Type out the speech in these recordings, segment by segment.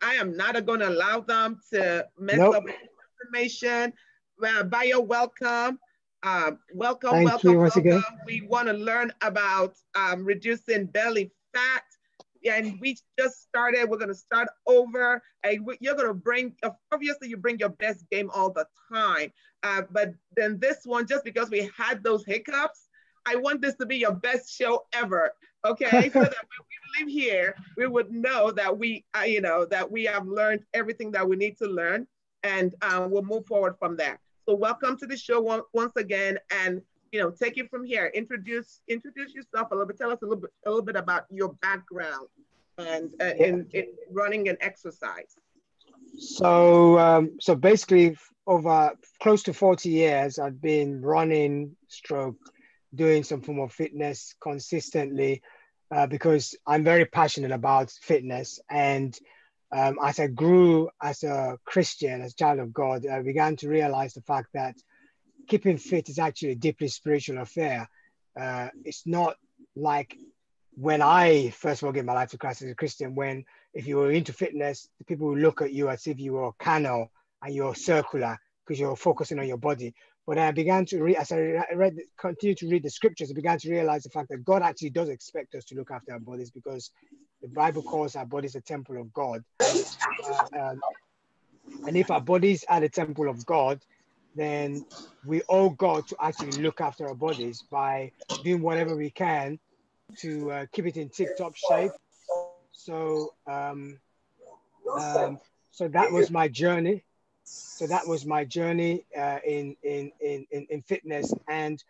I am not going to allow them to mess nope. up information. Uh, Bayo, welcome. Um, welcome, Thank welcome, you once welcome. Again. We want to learn about um, reducing belly fat. And we just started. We're going to start over. And you're going to bring, obviously, you bring your best game all the time. Uh, but then this one, just because we had those hiccups, I want this to be your best show ever. Okay, so that leave here, we would know that we, uh, you know, that we have learned everything that we need to learn, and um, we'll move forward from there. So welcome to the show one, once again, and you know, take it from here. Introduce introduce yourself a little bit. Tell us a little bit a little bit about your background and uh, in, in running and exercise. So um, so basically, over close to forty years, I've been running, stroke, doing some form of fitness consistently uh, because I'm very passionate about fitness. And um, as I grew as a Christian, as a child of God, I began to realize the fact that keeping fit is actually a deeply spiritual affair. Uh, it's not like when I first of all gave my life to Christ as a Christian, when if you were into fitness, the people will look at you as if you were a canal and you're circular because you're focusing on your body. But I began to read, as I read, continue to read the scriptures, I began to realize the fact that God actually does expect us to look after our bodies because the Bible calls our bodies a temple of God. Uh, um, and if our bodies are the temple of God, then we owe God to actually look after our bodies by doing whatever we can to uh, keep it in tip-top shape. So, um, um, so that was my journey so that was my journey uh, in, in, in, in fitness. And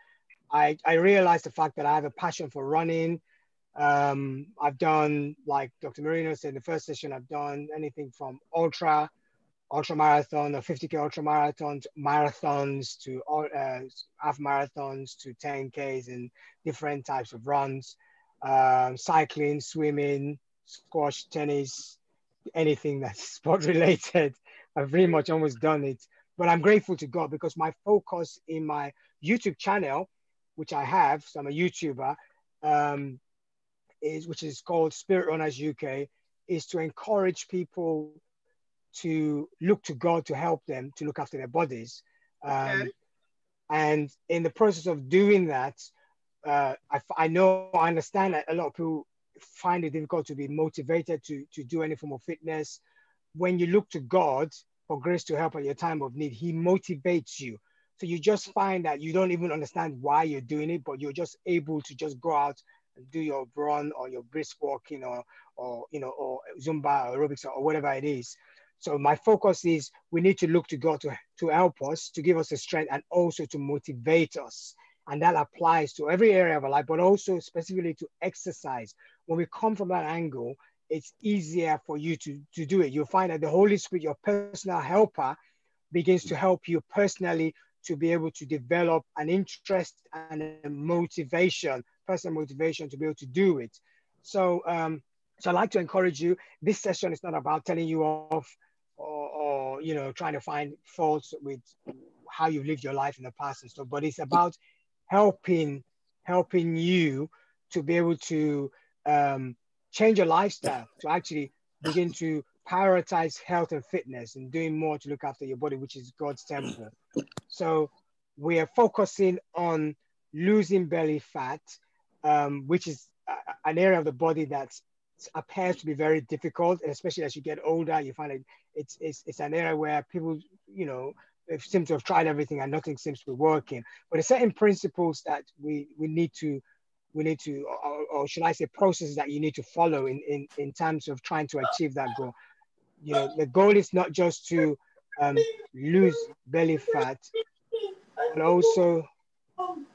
I, I realized the fact that I have a passion for running. Um, I've done, like Dr. Marino said in the first session, I've done anything from ultra, ultra marathon or 50K ultra marathons, marathons to uh, half marathons to 10Ks and different types of runs, um, cycling, swimming, squash, tennis, anything that's sport related. I've pretty much almost done it. But I'm grateful to God because my focus in my YouTube channel, which I have, so I'm a YouTuber, um, is which is called Spirit Runners UK, is to encourage people to look to God to help them to look after their bodies. Um, okay. And in the process of doing that, uh, I, I know I understand that a lot of people find it difficult to be motivated to, to do any form of fitness when you look to God for grace to help at your time of need, He motivates you. So you just find that you don't even understand why you're doing it, but you're just able to just go out and do your run or your brisk walking or or you know or Zumba or aerobics or whatever it is. So my focus is we need to look to God to, to help us, to give us the strength and also to motivate us. And that applies to every area of our life, but also specifically to exercise. When we come from that angle, it's easier for you to, to do it. You'll find that the Holy Spirit, your personal helper, begins to help you personally to be able to develop an interest and a motivation, personal motivation to be able to do it. So, um, so I'd like to encourage you. This session is not about telling you off or, or you know trying to find faults with how you've lived your life in the past and stuff, but it's about helping helping you to be able to um, change your lifestyle to actually begin to prioritize health and fitness and doing more to look after your body, which is God's temple. So we are focusing on losing belly fat, um, which is an area of the body that appears to be very difficult, especially as you get older, you find it, it's, it's, it's an area where people, you know, seem to have tried everything and nothing seems to be working. But there's certain principles that we, we need to we need to, or, or, should I say, processes that you need to follow in, in, in terms of trying to achieve that goal. You know, the goal is not just to um, lose belly fat, but also,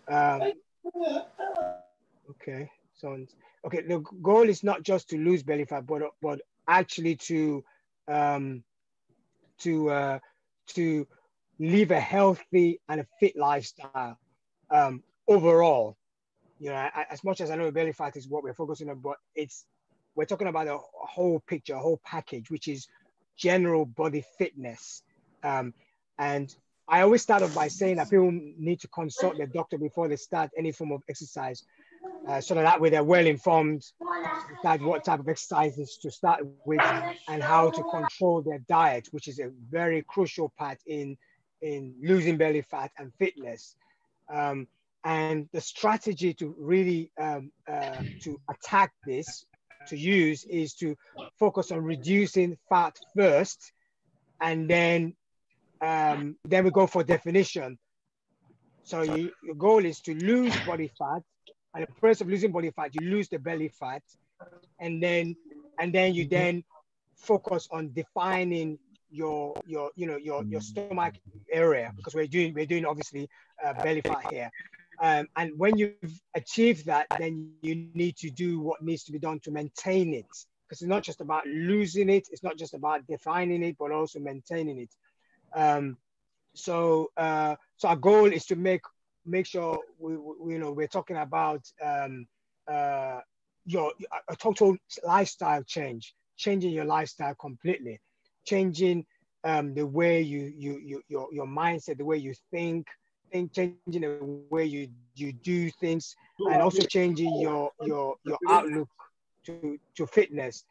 um, okay, so, okay, the goal is not just to lose belly fat, but, but actually to, um, to, uh, to live a healthy and a fit lifestyle um, overall you know, I, as much as I know belly fat is what we're focusing on, but it's we're talking about a, whole picture, a whole package, which is general body fitness. Um, and I always start off by saying that people need to consult their doctor before they start any form of exercise. uh, so that, way they're well informed decide what type of exercises to start with and how to control their diet, which is a very crucial part in, in losing belly fat and fitness. Um, and the strategy to really um, uh, to attack this to use is to focus on reducing fat first and then um, then we go for definition. So you, your goal is to lose body fat. And the process of losing body fat you lose the belly fat. And then and then you then focus on defining your your you know your your stomach area. Because we're doing we're doing obviously uh, belly fat here um, and when you've achieved that, then you need to do what needs to be done to maintain it. Because it's not just about losing it, it's not just about defining it, but also maintaining it. Um, so, uh, so our goal is to make make sure we, we you know we're talking about um, uh, your a total lifestyle change, changing your lifestyle completely, changing um, the way you you you your your mindset, the way you think, think changing the way you you do things and also changing your your your outlook to to fitness.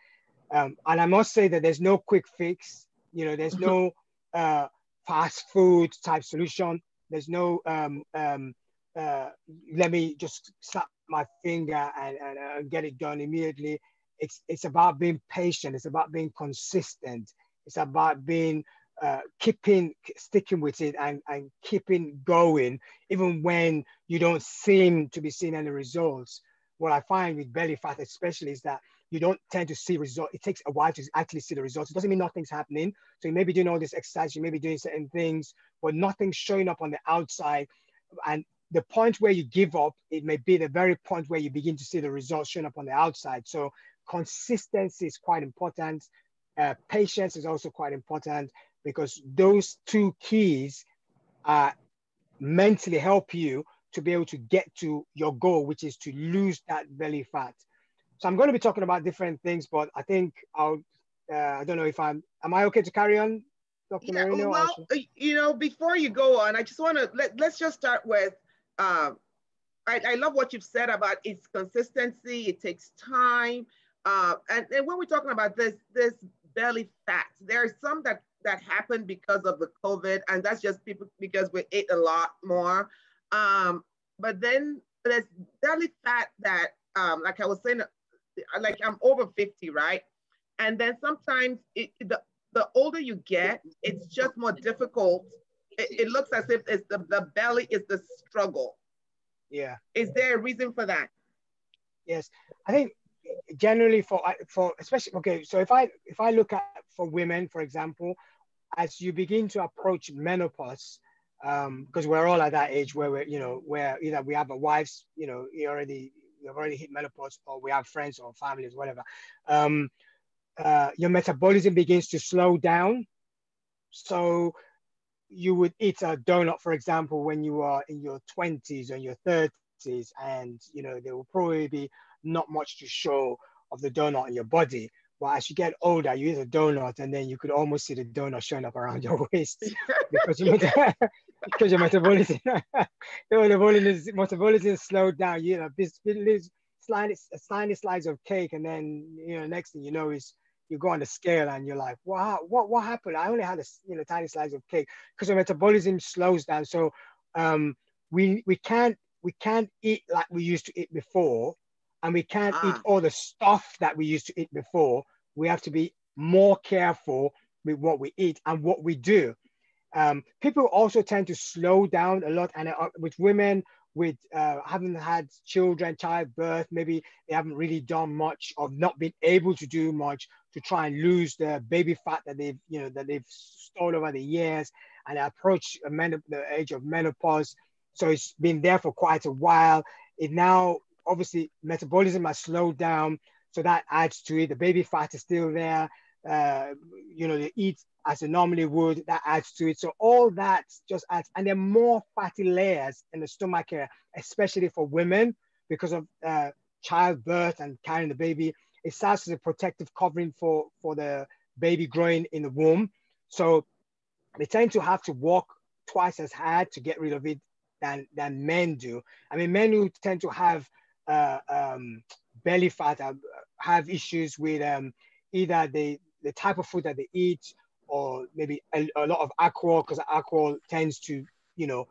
Um, and i must say that there's no quick fix. You know there's no uh, fast food type solution. There's no um, um, uh, let me just snap my finger and, and uh, get it done immediately. It's it's about being patient. It's about being consistent. It's about being uh, keeping sticking with it and, and keeping going even when you don't seem to be seeing any results. What i find with belly fat especially is that you don't tend to see results it takes a while to actually see the results. It doesn't mean nothing's happening. So you may be doing all this exercise you may be doing certain things but nothing's showing up on the outside. And the point where you give up it may be the very point where you begin to see the results showing up on the outside. So consistency is quite important. Uh, patience is also quite important because those two keys uh, mentally help you to be able to get to your goal, which is to lose that belly fat. So I'm going to be talking about different things, but I think I'll, uh, I don't know if I'm, am I okay to carry on, Dr. Yeah, Marino? Well, uh, you know, before you go on, I just want to, let, let's just start with, um, I, I love what you've said about its consistency. It takes time. Uh, and, and when we're talking about this, this belly fat, there are some that that happened because of the COVID, and that's just people because we ate a lot more. Um, but then there's belly fat that, um, like I was saying, like I'm over 50, right? And then sometimes it, the, the older you get, it's just more difficult. It, it looks as if it's the, the belly is the struggle. Yeah. Is there a reason for that? Yes, I think generally for for especially okay. So if I if I look at for women, for example, as you begin to approach menopause, um, because um, we're all at that age where we're, you know, where either we have a wives, you know, you already, you've already hit menopause, or we have friends or families, whatever. Um, uh, your metabolism begins to slow down. So you would eat a donut, for example, when you are in your 20s or your 30s, and you know there will probably be not much to show of the donut in your body. But as you get older, you eat a donut, and then you could almost see the donut showing up around your waist because you because your metabolism, your metabolism, metabolism slowed down. You know, this, this slide, tiny slice of cake, and then you know, next thing you know is you go on the scale and you're like, wow, what what happened? I only had a you know tiny slice of cake because your metabolism slows down. So um, we we can't we can't eat like we used to eat before and we can't ah. eat all the stuff that we used to eat before. We have to be more careful with what we eat and what we do. Um, people also tend to slow down a lot, and uh, with women with uh, haven't had children, childbirth, maybe they haven't really done much or not been able to do much to try and lose the baby fat that they've you know that they've stored over the years, and approach the age of menopause. So it's been there for quite a while. It now obviously metabolism has slowed down, so that adds to it. The baby fat is still there. Uh, you know, they eat as they normally would, that adds to it. So all that just adds, and there are more fatty layers in the stomach area, especially for women because of uh, childbirth and carrying the baby. It serves as a protective covering for, for the baby growing in the womb. So they tend to have to walk twice as hard to get rid of it than, than men do. I mean, men who tend to have uh, um, belly fat have, have issues with um, either the, the type of food that they eat or maybe a, a lot of alcohol because alcohol tends to, you know,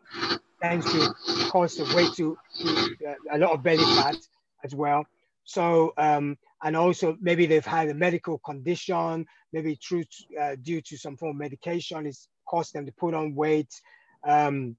tends to cause the weight to, to uh, a lot of belly fat as well. So, um, and also maybe they've had a medical condition, maybe true uh, due to some form of medication, it's caused them to put on weight. Um,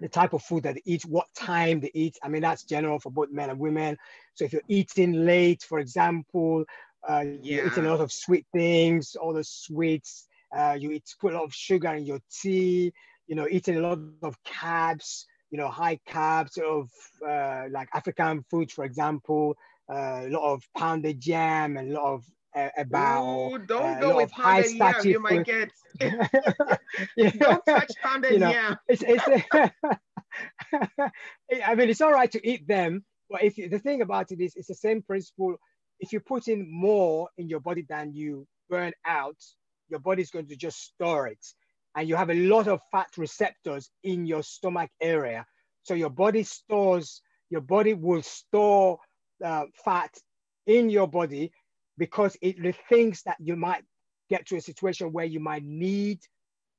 the type of food that they eat, what time they eat. I mean, that's general for both men and women. So if you're eating late, for example, uh, yeah. you're eating a lot of sweet things, all the sweets, uh, you eat put a lot of sugar in your tea, you know, eating a lot of carbs, you know, high carbs of uh, like African food, for example, uh, a lot of pounded yam and a lot of uh, about Ooh, don't go with pounded yam. You might get. yeah. Don't touch pounded you know, yam. It's, it's, I mean, it's all right to eat them, but if you, the thing about it is, it's the same principle. If you put in more in your body than you burn out, your body's going to just store it. And you have a lot of fat receptors in your stomach area. So your body stores, your body will store uh, fat in your body because it thinks that you might get to a situation where you might need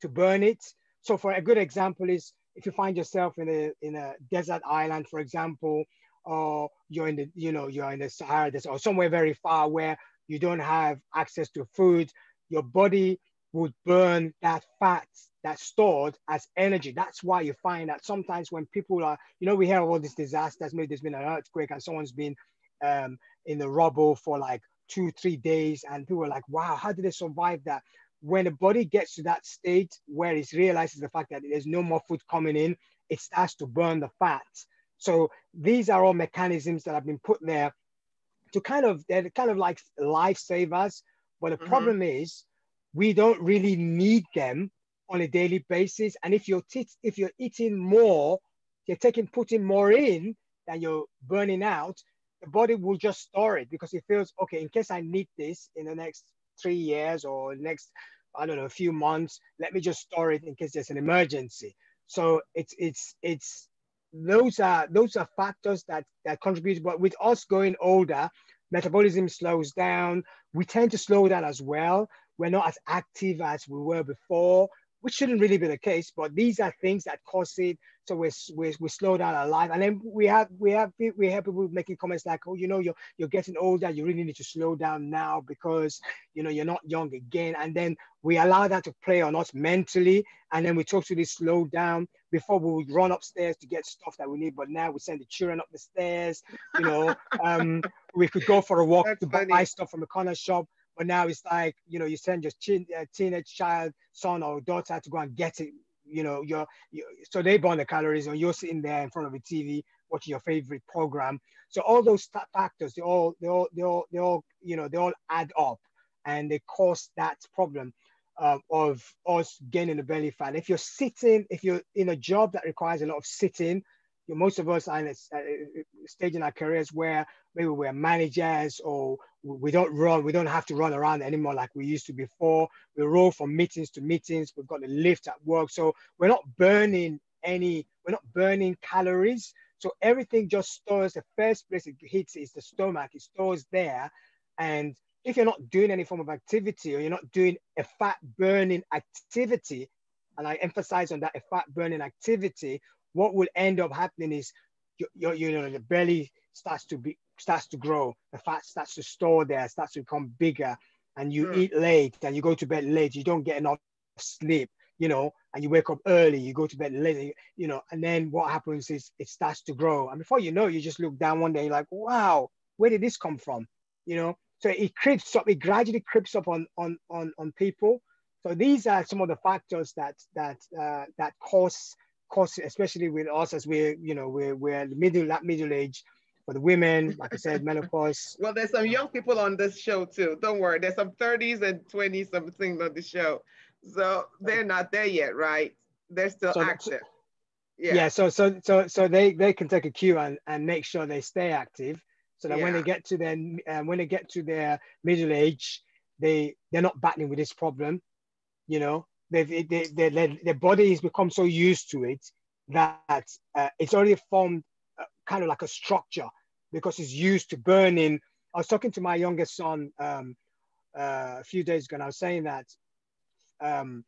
to burn it. So for a good example is if you find yourself in a in a desert island, for example, or you're in the you know you're in the Sahara desert or somewhere very far where you don't have access to food, your body would burn that fat that's stored as energy. That's why you find that sometimes when people are, you know, we hear all these disasters, maybe there's been an earthquake and someone's been um, in the rubble for like two, three days, and people are like, wow, how did they survive that? When the body gets to that state where it realizes the fact that there's no more food coming in, it starts to burn the fat. So these are all mechanisms that have been put there to kind of, they're kind of like lifesavers but the mm-hmm. problem is we don't really need them on a daily basis. And if you're t- if you're eating more, you're taking putting more in than you're burning out, the body will just store it because it feels okay. In case I need this in the next three years or next, I don't know, a few months, let me just store it in case there's an emergency. So it's it's it's those are those are factors that that contribute. But with us going older, metabolism slows down. We tend to slow down as well. We're not as active as we were before, which shouldn't really be the case, but these are things that cause it. So we we we slow down our life. And then we have we have we have people making comments like, oh, you know, you're you're getting older, you really need to slow down now because you know you're not young again. And then we allow that to play on us mentally. And then we talk to this slow down before we would run upstairs to get stuff that we need, but now we send the children up the stairs. You know, um, we could go for a walk That's to funny. buy stuff from the corner shop, but now it's like you know you send your teen, uh, teenage child, son or daughter to go and get it. You know, you're, so they burn the calories, and you're sitting there in front of a TV watching your favorite program. So all those factors, they all, they all, they all, they all, you know, they all add up, and they cause that problem uh, of us gaining the belly fat. If you're sitting, if you're in a job that requires a lot of sitting, you know, most of us are in a, a stage in our careers where maybe we're managers or we don't run, we don't have to run around anymore like we used to before. We roll from meetings to meetings. We've got the lift at work, so we're not burning any, we're not burning calories. So everything just stores. The first place it hits is the stomach. It stores there, and if you're not doing any form of activity or you're not doing a fat burning activity, and I emphasize on that a fat burning activity, what will end up happening is your, you know the belly starts to be starts to grow, the fat starts to store there, starts to become bigger, and you mm. eat late and you go to bed late, you don't get enough sleep, you know, and you wake up early, you go to bed late, you know, and then what happens is it starts to grow. And before you know, you just look down one day, you're like, wow, where did this come from? You know, so it creeps up, it gradually creeps up on, on, on, on people. So these are some of the factors that, that, uh, that cause, cause, especially with us as we're, you know, we're, we're middle, middle age, for the women, like I said, menopause. Well, there's some young people on this show too. Don't worry. There's some 30s and 20s something on the show. So they're not there yet, right? They're still so, active. Yeah. yeah. So so so so they they can take a cue and, and make sure they stay active so that yeah. when they get to their uh, when they get to their middle age, they they're not battling with this problem. You know, their body has become so used to it that uh, it's already formed uh, kind of like a structure because it's used to burning. I was talking to my youngest son um, uh, a few days ago, and I was saying that um,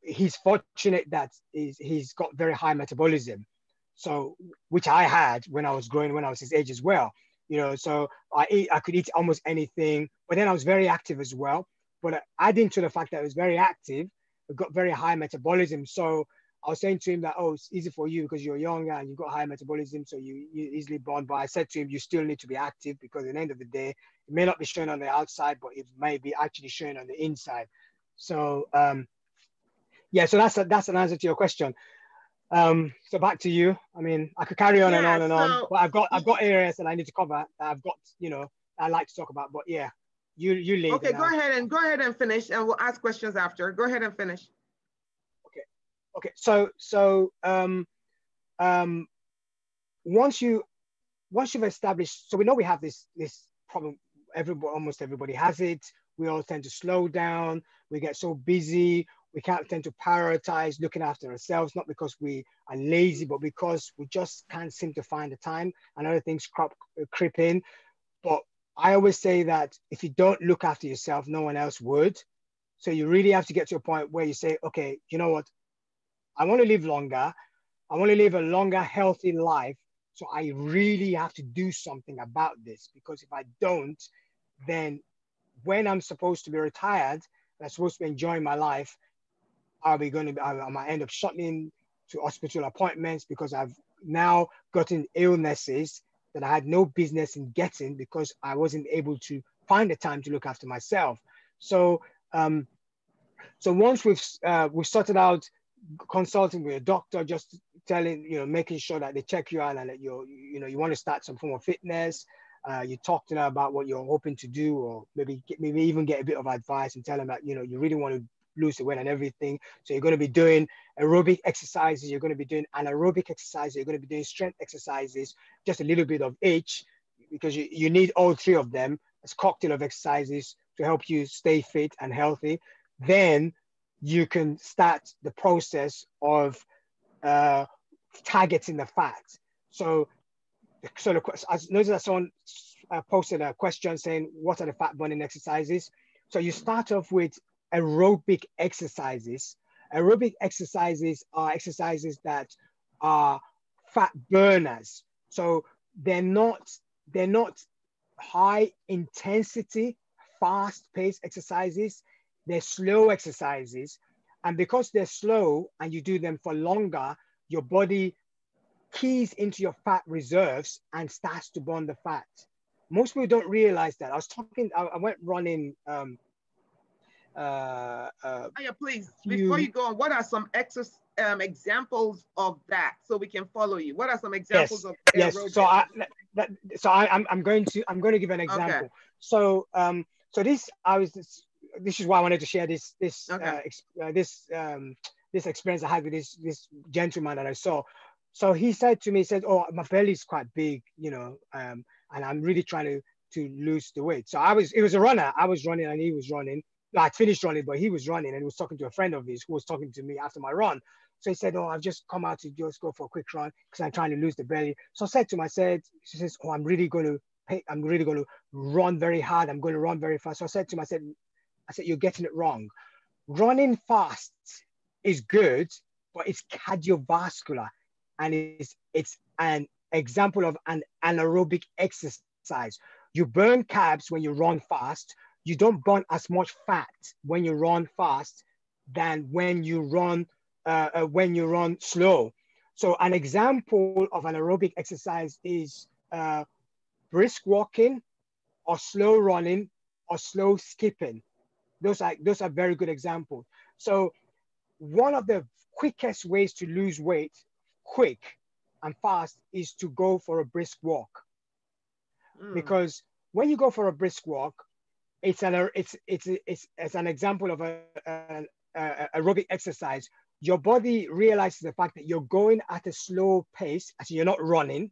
he's fortunate that he's, he's got very high metabolism. So, which I had when I was growing, when I was his age as well. You know, so I eat, I could eat almost anything, but then I was very active as well. But adding to the fact that I was very active, got very high metabolism. So I was saying to him that, oh, it's easy for you because you're younger and you've got high metabolism, so you, you easily bond. But I said to him, you still need to be active because at the end of the day, it may not be shown on the outside, but it may be actually shown on the inside. So um, yeah, so that's a, that's an answer to your question. Um, so back to you. I mean, I could carry on yeah, and on and so, on, but I've got I've got areas that I need to cover. That I've got you know I like to talk about. But yeah, you you lead. Okay, go ahead and go ahead and finish, and we'll ask questions after. Go ahead and finish. Okay, okay. So so um um once you once you've established, so we know we have this this problem. Everybody, almost everybody has it. We all tend to slow down. We get so busy we can't tend to prioritize looking after ourselves, not because we are lazy, but because we just can't seem to find the time and other things crop, creep in. But I always say that if you don't look after yourself, no one else would. So you really have to get to a point where you say, okay, you know what? I want to live longer. I want to live a longer, healthy life. So I really have to do something about this because if I don't, then when I'm supposed to be retired, I'm supposed to be enjoying my life, are we going to, I, might end up shutting to hospital appointments because I've now gotten illnesses that I had no business in getting because I wasn't able to find the time to look after myself. So, um, so once we've uh, we've started out consulting with a doctor, just telling you know, making sure that they check you out and that you're you know you want to start some form of fitness. Uh, you talk to them about what you're hoping to do, or maybe maybe even get a bit of advice and tell them that you know you really want to lose the weight and everything. So you're going to be doing aerobic exercises, you're going to be doing anaerobic exercises, you're going to be doing strength exercises, just a little bit of each, because you, you need all three of them as cocktail of exercises to help you stay fit and healthy. Then you can start the process of uh, targeting the fat. So, so the, as notice that someone uh, posted a question saying, what are the fat burning exercises? So you start off with aerobic exercises. Aerobic exercises are exercises that are fat burners. So they're not, they're not high intensity, fast paced exercises. They're slow exercises. And because they're slow and you do them for longer, your body keys into your fat reserves and starts to burn the fat. Most people don't realize that. I was talking, I, I went running um, uh, uh, yeah, please, before you go on, what are some exercise um, examples of that so we can follow you? What are some examples yes, of yes? So I, that, so I, am I'm, I'm going to I'm going to give an example. Okay. So um, so this I was this, this is why I wanted to share this this okay. uh, ex, uh, this um, this experience I had with this this gentleman that I saw. So he said to me, he said, "Oh, my belly is quite big, you know, um, and I'm really trying to to lose the weight." So I was it was a runner. I was running and he was running. I finished running, but he was running and he was talking to a friend of his who was talking to me after my run. So he said, Oh, I've just come out to just go for a quick run because I'm trying to lose the belly. So I said to him, I said, she says, Oh, I'm really going to I'm really going to run very hard. I'm going to run very fast. So I said to him, I said, I said, You're getting it wrong. Running fast is good, but it's cardiovascular and it's it's an example of an anaerobic exercise. You burn carbs when you run fast, you don't burn as much fat when you run fast than when you run uh, uh, when you run slow. So an example of an aerobic exercise is uh, brisk walking or slow running or slow skipping. Those are, those are very good examples. So one of the quickest ways to lose weight quick and fast is to go for a brisk walk. Mm. Because when you go for a brisk walk, it's an it's it's it's, it's an example of a, a, a aerobic exercise. Your body realizes the fact that you're going at a slow pace, as you're not running.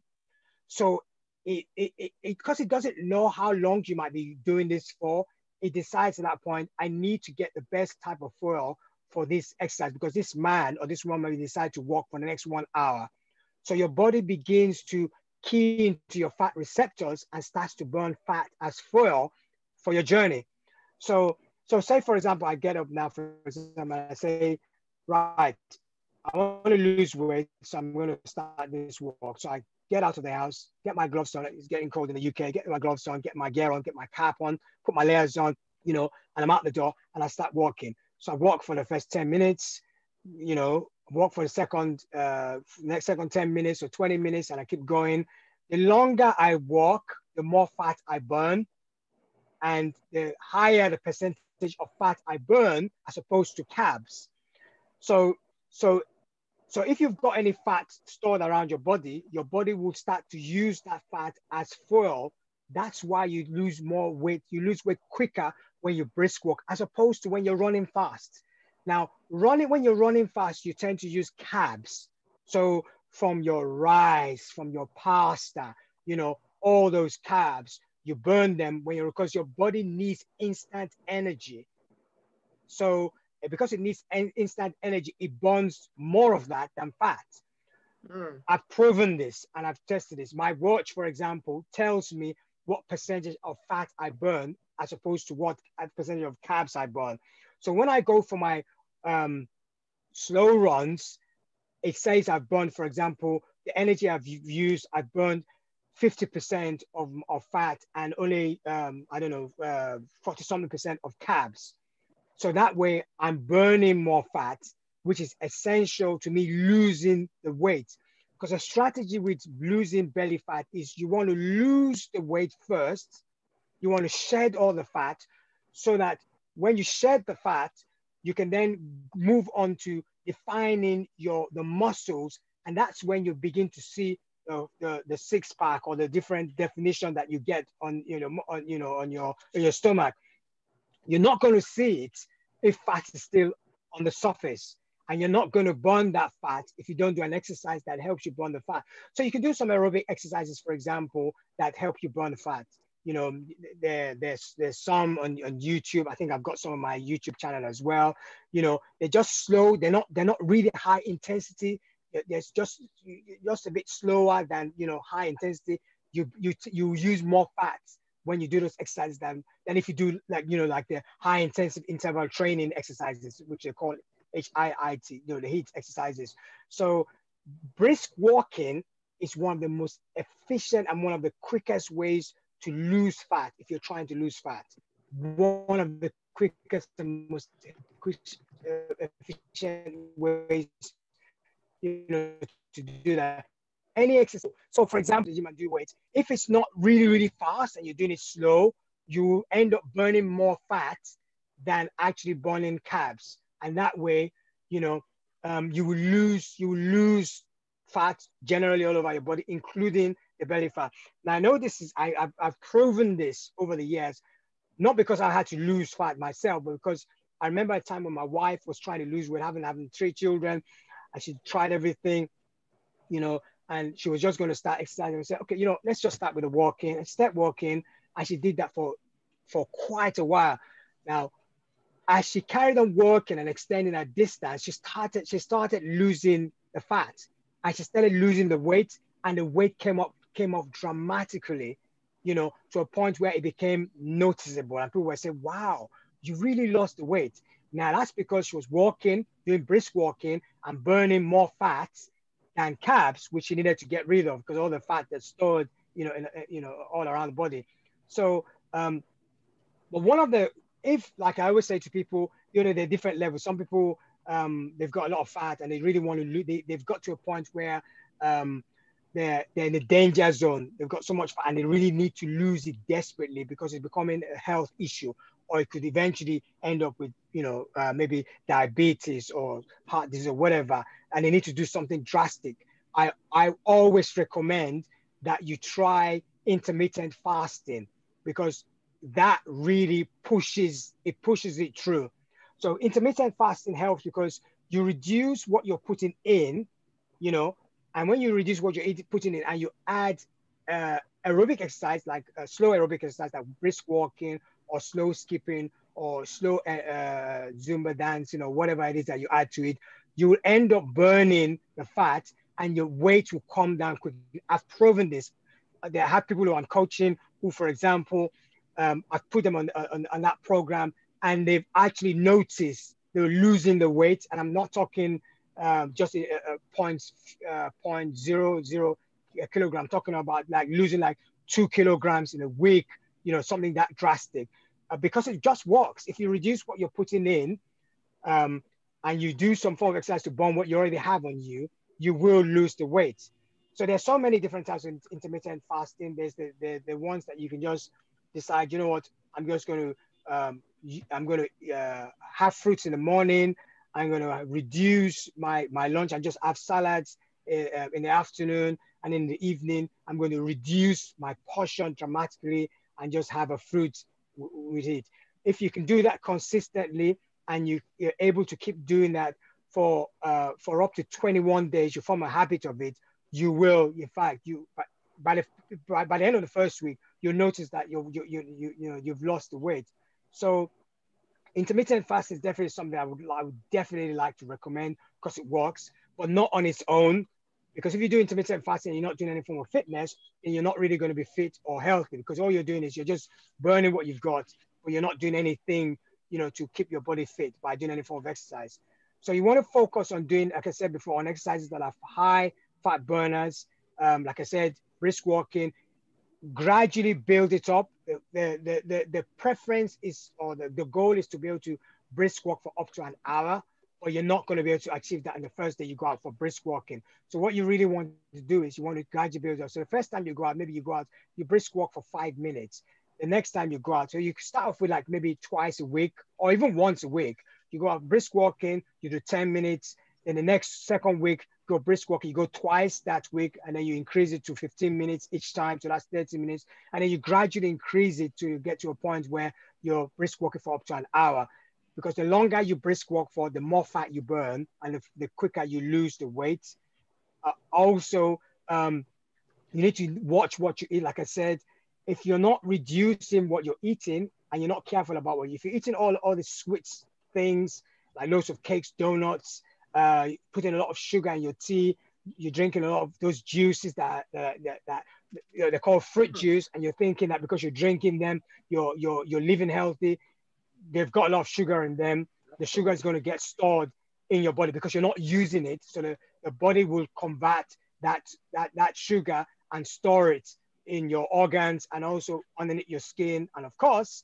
So it, it, it, because it doesn't know how long you might be doing this for, it decides at that point, I need to get the best type of fuel for this exercise because this man or this woman may decide to walk for the next one hour. So your body begins to key into your fat receptors and starts to burn fat as fuel for your journey. So, so say for example, I get up now, for example, I say, right, I want to lose weight, so I'm going to start this walk. So I get out of the house, get my gloves on. It's getting cold in the UK. Get my gloves on, get my gear on, get my cap on, put my layers on, you know, and I'm out the door and I start walking. So I walk for the first 10 minutes, you know, walk for the second, uh, next second 10 minutes or 20 minutes, and I keep going. The longer I walk, the more fat I burn. And the higher the percentage of fat I burn as opposed to carbs. So, so so if you've got any fat stored around your body, your body will start to use that fat as fuel. That's why you lose more weight. You lose weight quicker when you brisk walk as opposed to when you're running fast. Now, running when you're running fast, you tend to use carbs. So from your rice, from your pasta, you know, all those carbs, you burn them when you're because your body needs instant energy. So because it needs instant energy, it burns more of that than fat. Mm. I've proven this and I've tested this. My watch, for example, tells me what percentage of fat I burn as opposed to what percentage of carbs I burn. So when I go for my um, slow runs, it says I've burned, for example, the energy I've used, I've burned 50% of, of fat and only, um, I don't know, uh, 40 something percent of carbs. So that way I'm burning more fat, which is essential to me losing the weight. Because a strategy with losing belly fat is you want to lose the weight first. You want to shed all the fat so that when you shed the fat, you can then move on to defining your the muscles. And that's when you begin to see uh, the, the six pack or the different definition that you get on, you know, on, you know, on your, on your stomach you're not going to see it if fat is still on the surface. And you're not going to burn that fat if you don't do an exercise that helps you burn the fat. So you can do some aerobic exercises, for example, that help you burn the fat. You know, there, there's there's some on, on YouTube. I think I've got some on my YouTube channel as well. You know, they're just slow. They're not they're not really high intensity. There's just just a bit slower than you know high intensity. You you you use more fats when you do those exercises than, than if you do like, you know, like the high intensive interval training exercises, which they call HIIT, you know, the heat exercises. So brisk walking is one of the most efficient and one of the quickest ways to lose fat if you're trying to lose fat. One of the quickest and most efficient ways, you know, to do that any exercise. So for example, you might do weights. If it's not really, really fast and you're doing it slow, you end up burning more fat than actually burning carbs. And that way, you know, um, you will lose, you will lose fat generally all over your body, including the belly fat. Now I know this is, I, I've, I've proven this over the years, not because I had to lose fat myself, but because I remember a time when my wife was trying to lose weight, having having three children, and she tried everything, you know, and she was just going to start exercising and said, okay, you know, let's just start with the walking and step walking. And she did that for, for quite a while. Now, as she carried on working and extending her distance, she started, she started losing the fat and she started losing the weight and the weight came up, came off dramatically, you know, to a point where it became noticeable. And people were saying, wow, you really lost the weight. Now that's because she was walking, doing brisk walking and burning more fats than carbs, which she needed to get rid of because all the fat that's stored, you know, in, you know, all around the body. So, um, but one of the, if like I always say to people, you know, they're different levels. Some people, um, they've got a lot of fat and they really want to lose. They, they've got to a point where um, they're they're in the danger zone. They've got so much fat and they really need to lose it desperately because it's becoming a health issue or it could eventually end up with you know uh, maybe diabetes or heart disease or whatever and they need to do something drastic. I i always recommend that you try intermittent fasting because that really pushes it pushes it through. So intermittent fasting helps because you reduce what you're putting in you know and when you reduce what you're putting in and you add uh, aerobic exercise like uh, slow aerobic exercise like brisk walking or slow skipping or slow uh, uh, Zumba dancing or whatever it is that you add to it, you will end up burning the fat and your weight will come down quickly. I've proven this. There have people who on coaching who, for example, um, I've put them on, on, on that program and they've actually noticed they're losing the weight. And I'm not talking um, just a, a point, uh, point zero zero a kilogram. I'm talking about like losing like two kilograms in a week, you know, something that drastic. Uh, because it just works. If you reduce what you're putting in um, and you do some form of exercise to burn what you already have on you, you will lose the weight. So there's so many different types of intermittent fasting. There's the, the, the ones that you can just decide, you know what, I'm just going to, um, I'm going to uh, have fruits in the morning. I'm going to reduce my, my lunch and just have salads uh, in the afternoon. And in the evening, I'm going to reduce my portion dramatically and just have a fruit with it. If you can do that consistently and you, you're able to keep doing that for uh, for up to 21 days, you form a habit of it, you will, in fact, you by the by, by the end of the first week, you'll notice that you you you you, you know you've lost the weight. So intermittent fasting is definitely something I would I would definitely like to recommend because it works, but not on its own. Because if you do intermittent fasting and you're not doing any form of fitness, then you're not really going to be fit or healthy because all you're doing is you're just burning what you've got, but you're not doing anything, you know, to keep your body fit by doing any form of exercise. So you want to focus on doing, like I said before, on exercises that are high fat burners. Um, like I said, brisk walking, gradually build it up. The, the, the, the, preference is, or the, the goal is to be able to brisk walk for up to an hour or you're not going to be able to achieve that in the first day you go out for brisk walking. So what you really want to do is you want to gradually build up. So the first time you go out, maybe you go out, you brisk walk for five minutes. The next time you go out, so you start off with like maybe twice a week or even once a week. You go out brisk walking, you do 10 minutes. In the next second week, go brisk walking, you go twice that week, and then you increase it to 15 minutes each time. So that's 30 minutes. And then you gradually increase it to get to a point where you're brisk walking for up to an hour because the longer you brisk walk for, the more fat you burn and the, the quicker you lose the weight. Uh, also, um, you need to watch what you eat. Like I said, if you're not reducing what you're eating and you're not careful about what, if you're eating all, all the sweet things, like loads of cakes, donuts, uh, putting a lot of sugar in your tea, you're drinking a lot of those juices that, that, that, that you know, they're called fruit mm-hmm. juice, and you're thinking that because you're drinking them, you're, you're, you're living healthy they've got a lot of sugar in them. The sugar is going to get stored in your body because you're not using it. So the, the body will convert that, that, that sugar and store it in your organs and also underneath your skin and of course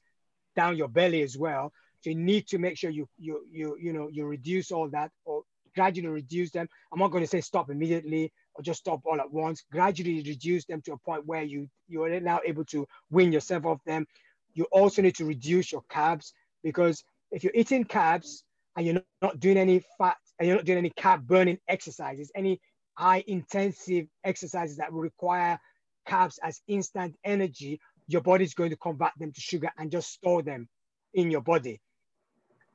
down your belly as well. So you need to make sure you you you you know you reduce all that or gradually reduce them. I'm not going to say stop immediately or just stop all at once. Gradually reduce them to a point where you you are now able to wean yourself off them. You also need to reduce your carbs because if you're eating carbs and you're not doing any fat and you're not doing any carb burning exercises, any high intensive exercises that will require carbs as instant energy, your body's going to convert them to sugar and just store them in your body.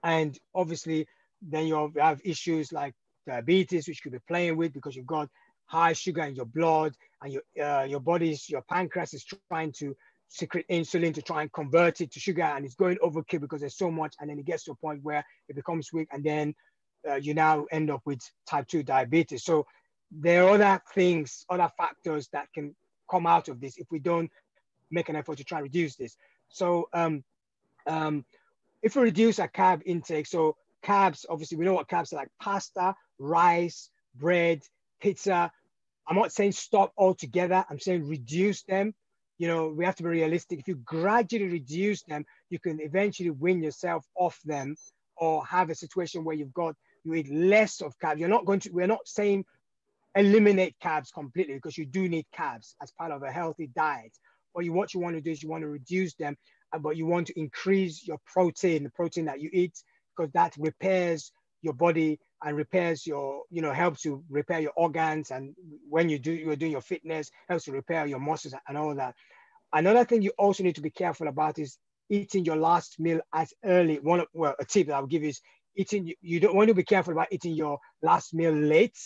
And obviously, then you have issues like diabetes, which could be playing with because you've got high sugar in your blood and your uh, your body's your pancreas is trying to secret insulin to try and convert it to sugar and it's going overkill because there's so much and then it gets to a point where it becomes weak and then uh, you now end up with type 2 diabetes. So there are other things other factors that can come out of this if we don't make an effort to try and reduce this. So um, um, if we reduce our carb intake so carbs obviously we know what carbs are like pasta rice bread pizza. I'm not saying stop altogether. I'm saying reduce them you know, we have to be realistic. If you gradually reduce them, you can eventually win yourself off them or have a situation where you've got, you eat less of carbs. You're not going to, we're not saying eliminate carbs completely because you do need carbs as part of a healthy diet. But you, what you want to do is you want to reduce them, uh, but you want to increase your protein, the protein that you eat, because that repairs your body and repairs your, you know, helps you repair your organs. And when you do, you're doing your fitness, helps to repair your muscles and all that. Another thing you also need to be careful about is eating your last meal as early. One, well, a tip that I'll give is eating, you don't want to be careful about eating your last meal late.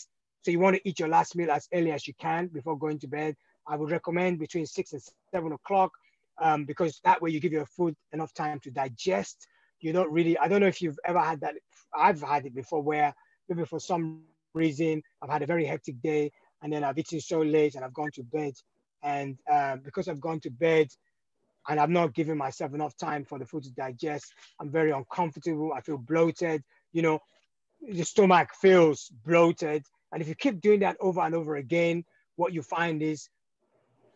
So you want to eat your last meal as early as you can before going to bed. I would recommend between six and seven o'clock um, because that way you give your food enough time to digest. You don't really, I don't know if you've ever had that I've had it before where maybe for some reason. I've had a very hectic day and then I've eaten so late and I've gone to bed. And uh, because I've gone to bed and I've not given myself enough time for the food to digest, I'm very uncomfortable. I feel bloated. You know, the stomach feels bloated. And if you keep doing that over and over again, what you find is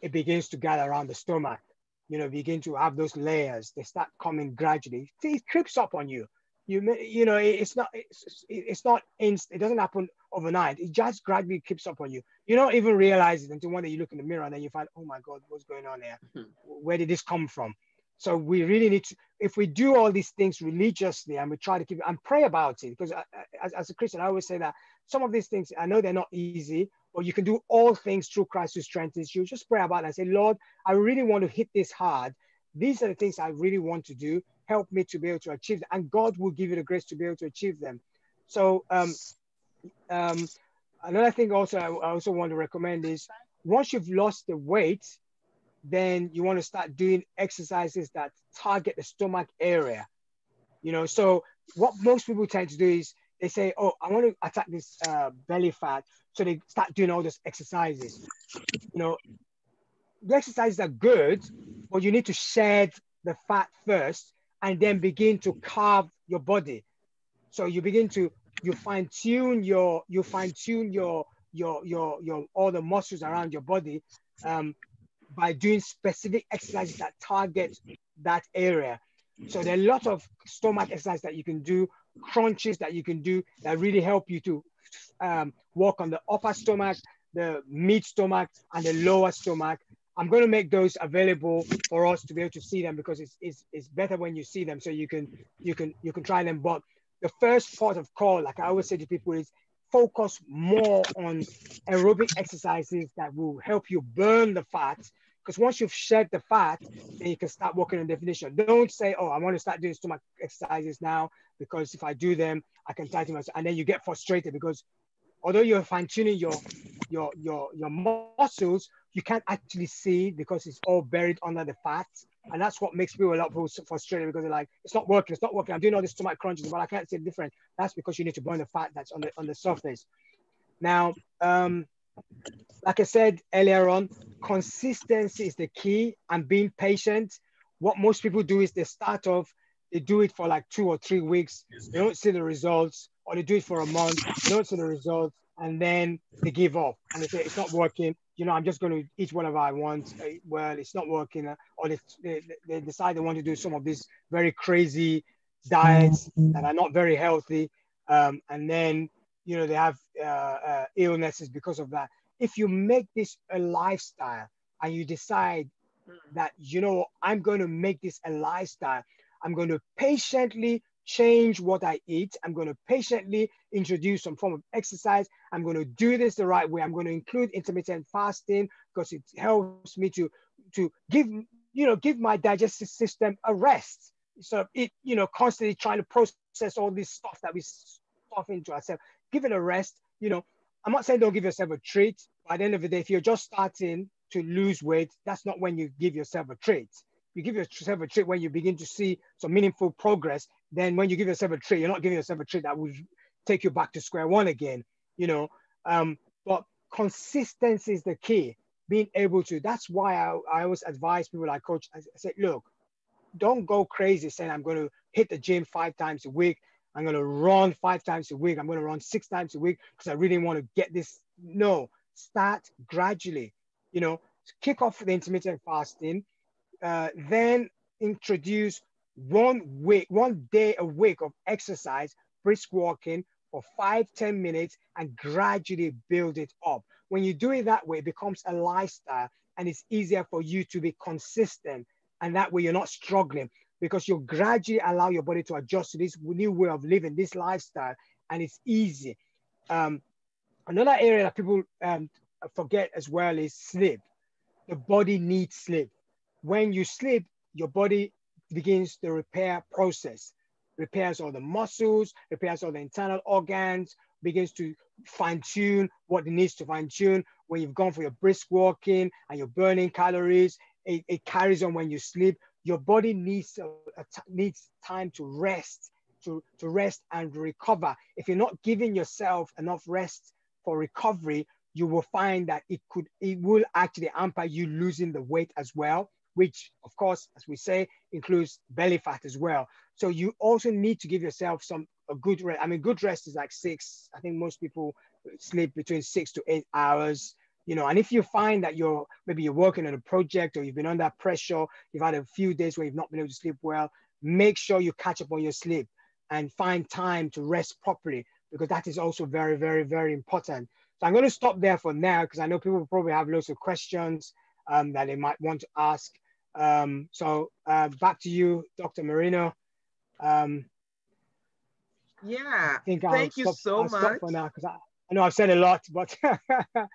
it begins to gather around the stomach. You know, begin to have those layers. They start coming gradually. It creeps up on you. You, you know, it's not, it's, it's not inst. It doesn't happen overnight. It just gradually keeps up on you. You don't even realize it until one day you look in the mirror and then you find, oh my God, what's going on here? Mm-hmm. Where did this come from? So we really need to, if we do all these things religiously and we try to keep and pray about it, because as, as a Christian, I always say that some of these things, I know they're not easy, but you can do all things through Christ who strengthens you. Just pray about it and say, Lord, I really want to hit this hard. These are the things I really want to do. Help me to be able to achieve them. And God will give you the grace to be able to achieve them. So um, um, another thing also I also want to recommend is once you've lost the weight, then you want to start doing exercises that target the stomach area. You know, so what most people tend to do is they say, "Oh, I want to attack this uh, belly fat," so they start doing all those exercises. You know, the exercises are good, but you need to shed the fat first and then begin to carve your body. So you begin to you fine tune your you fine tune your your your your all the muscles around your body um, by doing specific exercises that target that area. So there are a lot of stomach exercises that you can do, crunches that you can do that really help you to um, work on the upper stomach, the mid stomach, and the lower stomach. I'm going to make those available for us to be able to see them because it's, it's, it's better when you see them so you can you can you can try them. But the first part of call, like I always say to people, is focus more on aerobic exercises that will help you burn the fat. Because once you've shed the fat, then you can start working on definition. Don't say, "Oh, I want to start doing stomach exercises now because if I do them, I can tighten myself." And then you get frustrated because although you're fine tuning your your your your muscles, you can't actually see because it's all buried under the fat. And that's what makes people a lot of frustrated because they're like, it's not working, it's not working. I'm doing all this stomach crunches, but I can't see the difference. That's because you need to burn the fat that's on the on the surface. Now, um, like I said earlier on, consistency is the key and being patient. What most people do is they start off, they do it for like two or three weeks, they don't see the results, or they do it for a month, they don't see the results, and then they give up and they say it's not working you know, I'm just going to eat whatever I want. Well, it's not working, or they, they, they, decide they want to do some of these very crazy diets that are not very healthy, um, and then you know they have uh, uh, illnesses because of that. If you make this a lifestyle and you decide that you know I'm going to make this a lifestyle, I'm going to patiently change what I eat. I'm going to patiently introduce some form of exercise. I'm going to do this the right way. I'm going to include intermittent fasting because it helps me to, to give, you know, give my digestive system a rest. So it, you know, constantly trying to process all this stuff that we stuff into ourselves. Give it a rest. You know, I'm not saying don't give yourself a treat. But at the end of the day, if you're just starting to lose weight, that's not when you give yourself a treat you give yourself a treat when you begin to see some meaningful progress. Then when you give yourself a treat, you're not giving yourself a treat that will take you back to square one again, you know. Um, but consistency is the key. Being able to, that's why I, I always advise people like coach, I, I say, look, don't go crazy saying I'm going to hit the gym five times a week. I'm going to run five times a week. I'm going to run six times a week because I really want to get this. No, start gradually. You know, kick off the intermittent fasting uh, then introduce one week, one day a week of exercise, brisk walking for five ten minutes and gradually build it up. When you do it that way, it becomes a lifestyle and it's easier for you to be consistent. And that way you're not struggling because you gradually allow your body to adjust to this new way of living, this lifestyle, and it's easy. Um, another area that people um, forget as well is sleep. The body needs sleep when you sleep, your body begins the repair process, repairs all the muscles, repairs all the internal organs, begins to fine tune what it needs to fine tune. When you've gone for your brisk walking and you're burning calories, it, it carries on when you sleep. Your body needs, uh, needs time to rest to, to rest and recover. If you're not giving yourself enough rest for recovery, you will find that it could, it will actually hamper you losing the weight as well, which of course, as we say, includes belly fat as well. So you also need to give yourself some a good rest. I mean, good rest is like six. I think most people sleep between six to eight hours. You know, and if you find that you're maybe you're working on a project or you've been under pressure, you've had a few days where you've not been able to sleep well, make sure you catch up on your sleep and find time to rest properly because that is also very, very, very important. So I'm going to stop there for now because I know people probably have lots of questions um, that they might want to ask. Um, so uh, back to you, Dr. Marino. Um, yeah, I think thank I'll you stop, so I'll much. for now because I, I know I've said a lot, but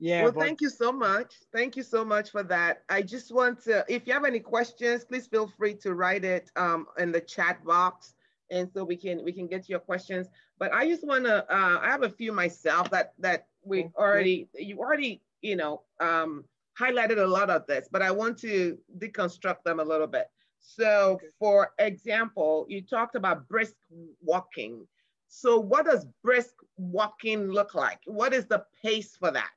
yeah. Well, but... thank you so much. Thank you so much for that. I just want to, if you have any questions, please feel free to write it um, in the chat box and so we can we can get to your questions. But I just want to uh, I have a few myself that that we already you already you know um, highlighted a lot of this, but I want to deconstruct them a little bit. So, okay. for example, you talked about brisk walking. So, what does brisk walking look like? What is the pace for that?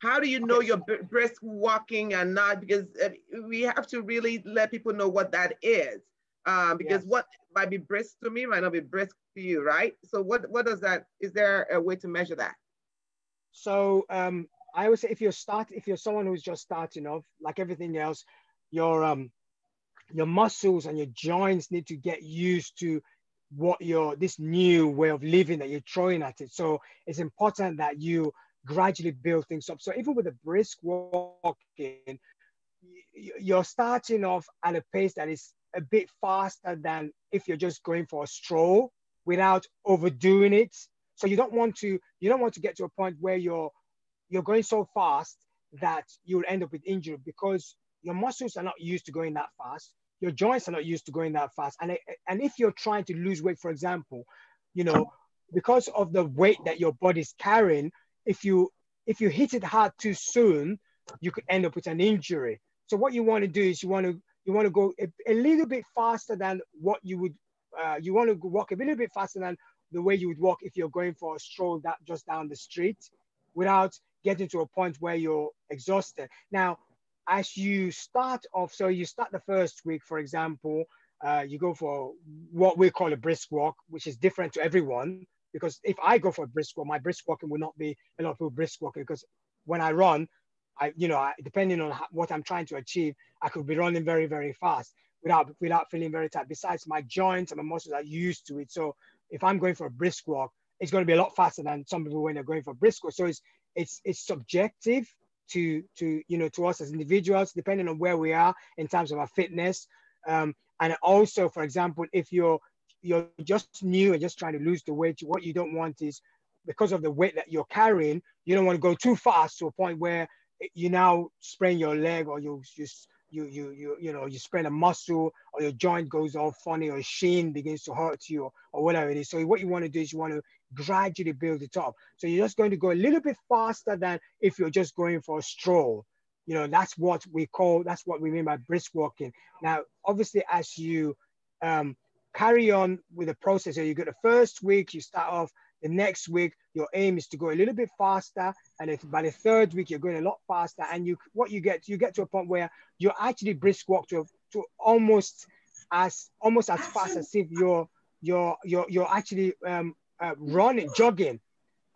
How do you know you're brisk walking and not? Because uh, we have to really let people know what that is um, because yes. what might be brisk to me might not be brisk to you, right? So what what does that? Is there a way to measure that? So um, I would say if you're start if you're someone who's just starting off, like everything else, your um your muscles and your joints need to get used to what your this new way of living that you're throwing at it. So it's important that you gradually build things up. So even with a brisk walking, you're starting off at a pace that is a bit faster than if you're just going for a stroll without overdoing it. So you don't want to you don't want to get to a point where you're you're going so fast that you'll end up with injury because your muscles are not used to going that fast. Your joints are not used to going that fast. And, and if you're trying to lose weight, for example, you know, because of the weight that your body's carrying, if you if you hit it hard too soon, you could end up with an injury. So what you want to do is you want to you want to go a, a little bit faster than what you would, uh, you want to walk a little bit faster than the way you would walk if you're going for a stroll that just down the street without getting to a point where you're exhausted. Now, as you start off, so you start the first week, for example, uh, you go for what we call a brisk walk, which is different to everyone. Because if I go for a brisk walk, my brisk walking will not be a lot of people brisk walking because when I run, I, you know, I, depending on how, what I'm trying to achieve, I could be running very, very fast without without feeling very tight. Besides, my joints and my muscles are used to it. So if I'm going for a brisk walk, it's going to be a lot faster than some people when they're going for a brisk walk. So it's it's it's subjective to to you know to us as individuals, depending on where we are in terms of our fitness. Um, and also, for example, if you're you're just new and just trying to lose the weight, what you don't want is because of the weight that you're carrying, you don't want to go too fast to a point where you now sprain your leg or you just you you you you know you sprain a muscle or your joint goes all funny or shin begins to hurt you or, or whatever it is. So what you want to do is you want to gradually build it up. So you're just going to go a little bit faster than if you're just going for a stroll. You know, that's what we call that's what we mean by brisk walking. Now, obviously, as you um, carry on with the process, so you get the first week, you start off the next week, your aim is to go a little bit faster. And if by the third week, you're going a lot faster. And you what you get, you get to a point where you're actually brisk walk to, to almost as almost as fast as if you're you're you're you're actually um, uh, running, jogging.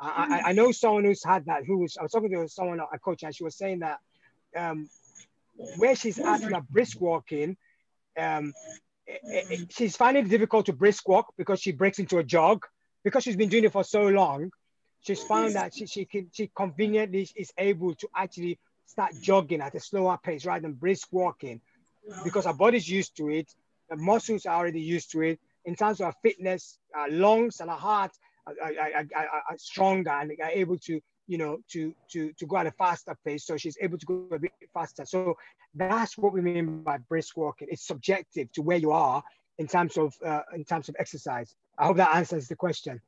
I, I, know someone who's had that. Who was I was talking to someone a coach, and she was saying that um, where she's at about brisk walking, um, it, it, she's finding it difficult to brisk walk because she breaks into a jog. Because she's been doing it for so long, she's found that she, she can she conveniently is able to actually start jogging at a slower pace rather than brisk walking. Because her body's used to it, the muscles are already used to it. In terms of her fitness, her lungs and her heart are, are, are, are stronger and are able to, you know, to, to, to go at a faster pace. So she's able to go a bit faster. So that's what we mean by brisk walking. It's subjective to where you are in terms of uh, in terms of exercise. I hope that answers the question.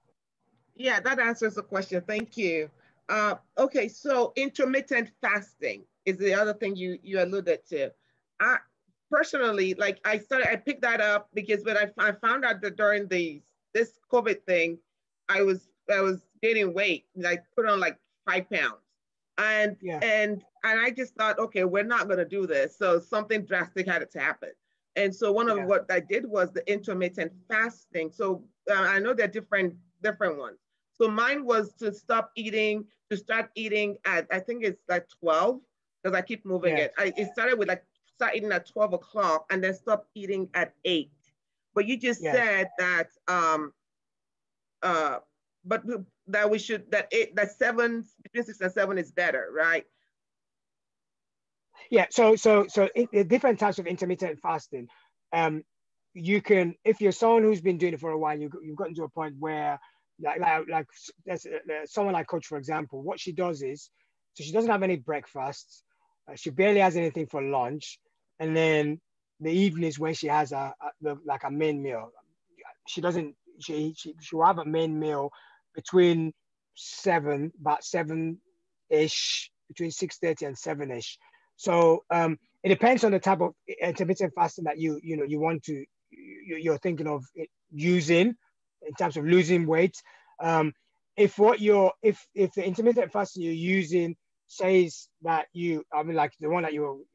Yeah, that answers the question. Thank you. Uh, okay, so intermittent fasting is the other thing you you alluded to. I, personally, like I started, I picked that up because when I, I found out that during the this COVID thing, I was I was gaining weight, like put on like five pounds, and yeah. and and I just thought, okay, we're not gonna do this. So something drastic had to happen. And so one of yeah. what I did was the intermittent fasting. So uh, I know there are different different ones. So mine was to stop eating, to start eating at I think it's like 12 because I keep moving yeah. it. I it started with like start eating at 12 o'clock and then stop eating at eight. But you just yeah. said that um uh but that we should that eight that seven between six and seven is better, right? Yeah, so so so it, different types of intermittent fasting. Um, you can if you're someone who's been doing it for a while, you you've gotten to a point where like like like someone like coach for example, what she does is so she doesn't have any breakfasts, uh, she barely has anything for lunch, and then the evenings when she has a, a like a main meal, she doesn't she she she will have a main meal between seven about seven ish between six thirty and seven ish so um, it depends on the type of intermittent fasting that you you know you want to you, are thinking of using in terms of losing weight. Um, if what you're if if the intermittent fasting you're using says that you I mean like the one that you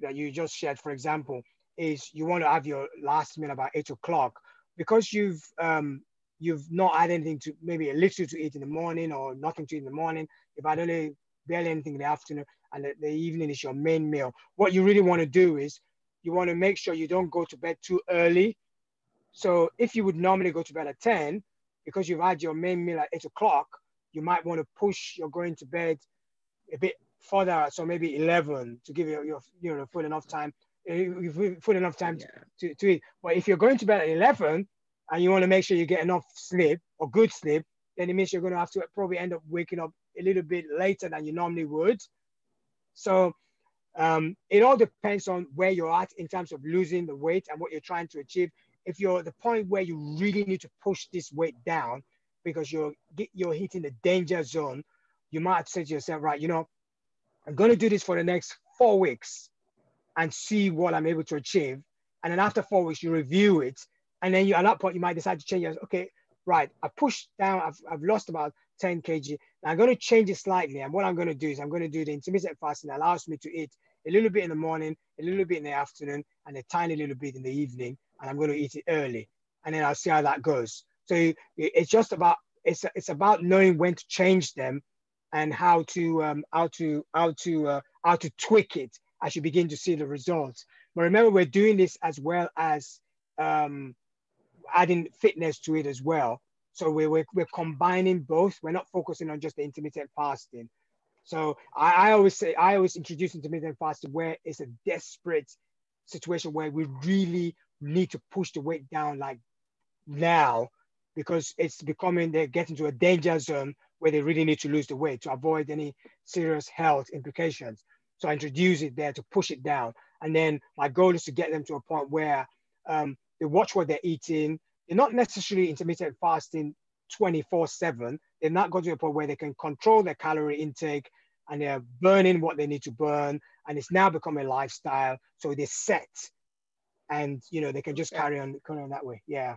that you just shared for example is you want to have your last meal about eight o'clock because you've um, you've not had anything to maybe a little to eat in the morning or nothing to eat in the morning. If I don't know barely anything in the afternoon, and the, the evening is your main meal. What you really want to do is you want to make sure you don't go to bed too early. So if you would normally go to bed at 10, because you've had your main meal at 8 o'clock, you might want to push your going to bed a bit further, so maybe 11 to give you your, you know, full enough time, eh, full enough time yeah. to, to eat. But if you're going to bed at 11 and you want to make sure you get enough sleep or good sleep, then it means you're going to have to probably end up waking up a little bit later than you normally would. So um, it all depends on where you're at in terms of losing the weight and what you're trying to achieve. If you're at the point where you really need to push this weight down because you're you're hitting the danger zone, you might say to yourself, right, you know, I'm going to do this for the next four weeks and see what I'm able to achieve. And then after four weeks, you review it. And then you, at that point, you might decide to change it. Okay, right, I pushed down, I've, I've lost about 10 kg. I'm going to change it slightly. And what I'm going to do is I'm going to do the intermittent fasting that allows me to eat a little bit in the morning, a little bit in the afternoon, and a tiny little bit in the evening. And I'm going to eat it early. And then I'll see how that goes. So it's just about, it's, it's about knowing when to change them and how to, um, how to, how to, uh, how to tweak it as you begin to see the results. But remember, we're doing this as well as um, adding fitness to it as well. So we're, we're, we're combining both. We're not focusing on just the intermittent fasting. So I, I always say, I always introduce intermittent fasting where it's a desperate situation where we really need to push the weight down like now because it's becoming, they're getting to a danger zone where they really need to lose the weight to avoid any serious health implications. So I introduce it there to push it down. And then my goal is to get them to a point where um, they watch what they're eating, they're not necessarily intermittent fasting 24 7. They're not going to a point where they can control their calorie intake and they're burning what they need to burn. And it's now become a lifestyle. So they're set and, you know, they can just carry on, carry on that way. Yeah.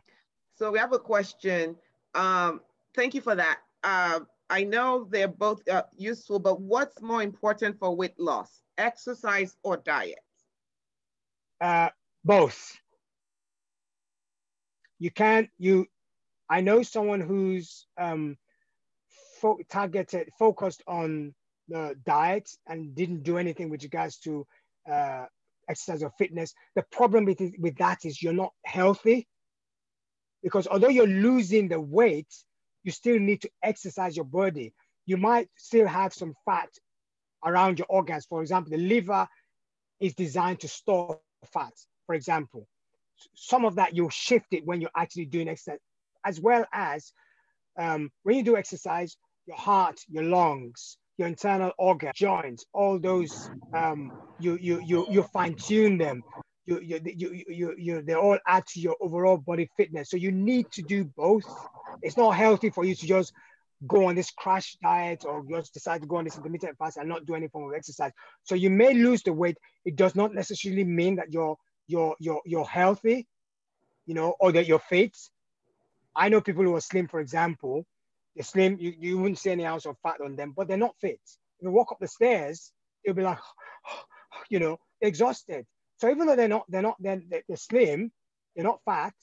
So we have a question. Um, thank you for that. Uh, I know they're both uh, useful, but what's more important for weight loss, exercise or diet? Uh, both you can't you i know someone who's um fo- targeted focused on the diet and didn't do anything with regards to uh, exercise or fitness. The problem with, it, with that is you're not healthy because although you're losing the weight you still need to exercise your body. You might still have some fat around your organs. For example the liver is designed to store fat for example some of that you'll shift it when you're actually doing exercise, as well as um, when you do exercise, your heart, your lungs, your internal organ, joints, all those um, you you you you fine tune them. You, you, you, you, you, they all add to your overall body fitness. So you need to do both. It's not healthy for you to just go on this crash diet or just decide to go on this intermittent fast and not do any form of exercise. So you may lose the weight. It does not necessarily mean that you're you're you're you're healthy, you know, or that you're fit. I know people who are slim, for example, they're slim, you, you wouldn't see any ounce of fat on them, but they're not fit. If you walk up the stairs, they'll be like, you know, exhausted. So even though they're not, they're not, they're, they're slim, they're not fat,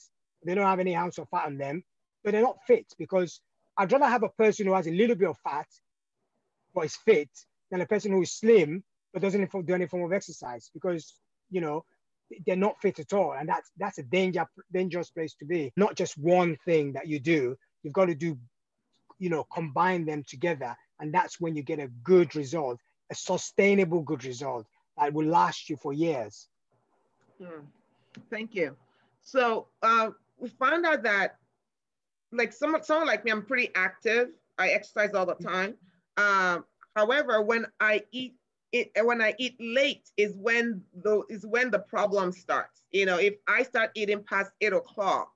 they don't have any ounce of fat on them, but they're not fit because I'd rather have a person who has a little bit of fat but is fit than a person who is slim but doesn't do any form of exercise because you know they're not fit at all. And that's that's a danger dangerous place to be. Not just one thing that you do. You've got to do you know combine them together. And that's when you get a good result a sustainable good result that will last you for years. Hmm. thank you. So uh, we found out that like someone someone like me i'm pretty active. I exercise all the time. Um, however when i eat it when I eat late is when the is when the problem starts. You know, if I start eating past eight o'clock,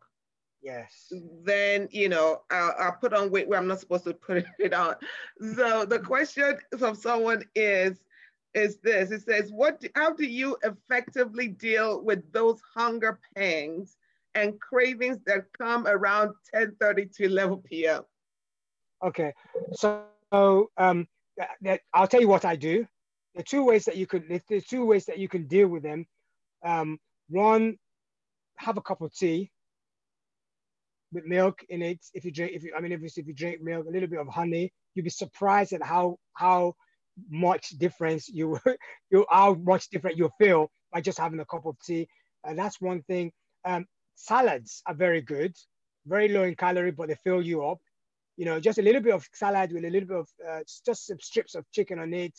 yes, then you know I'll, I'll put on weight where I'm not supposed to put it on. So the question from someone is is this: It says, "What? Do, how do you effectively deal with those hunger pangs and cravings that come around 10:30 to 11 p.m.?" Okay, so um, that, that, I'll tell you what I do the two ways that you could if there's two ways that you can deal with them. Um, one, have a cup of tea with milk in it. If you drink, if you, I mean, if you, if you drink milk, a little bit of honey, you'd be surprised at how how much difference you you how much different you feel by just having a cup of tea. And that's one thing. Um, salads are very good, very low in calorie, but they fill you up. You know, just a little bit of salad with a little bit of uh, just some strips of chicken on it,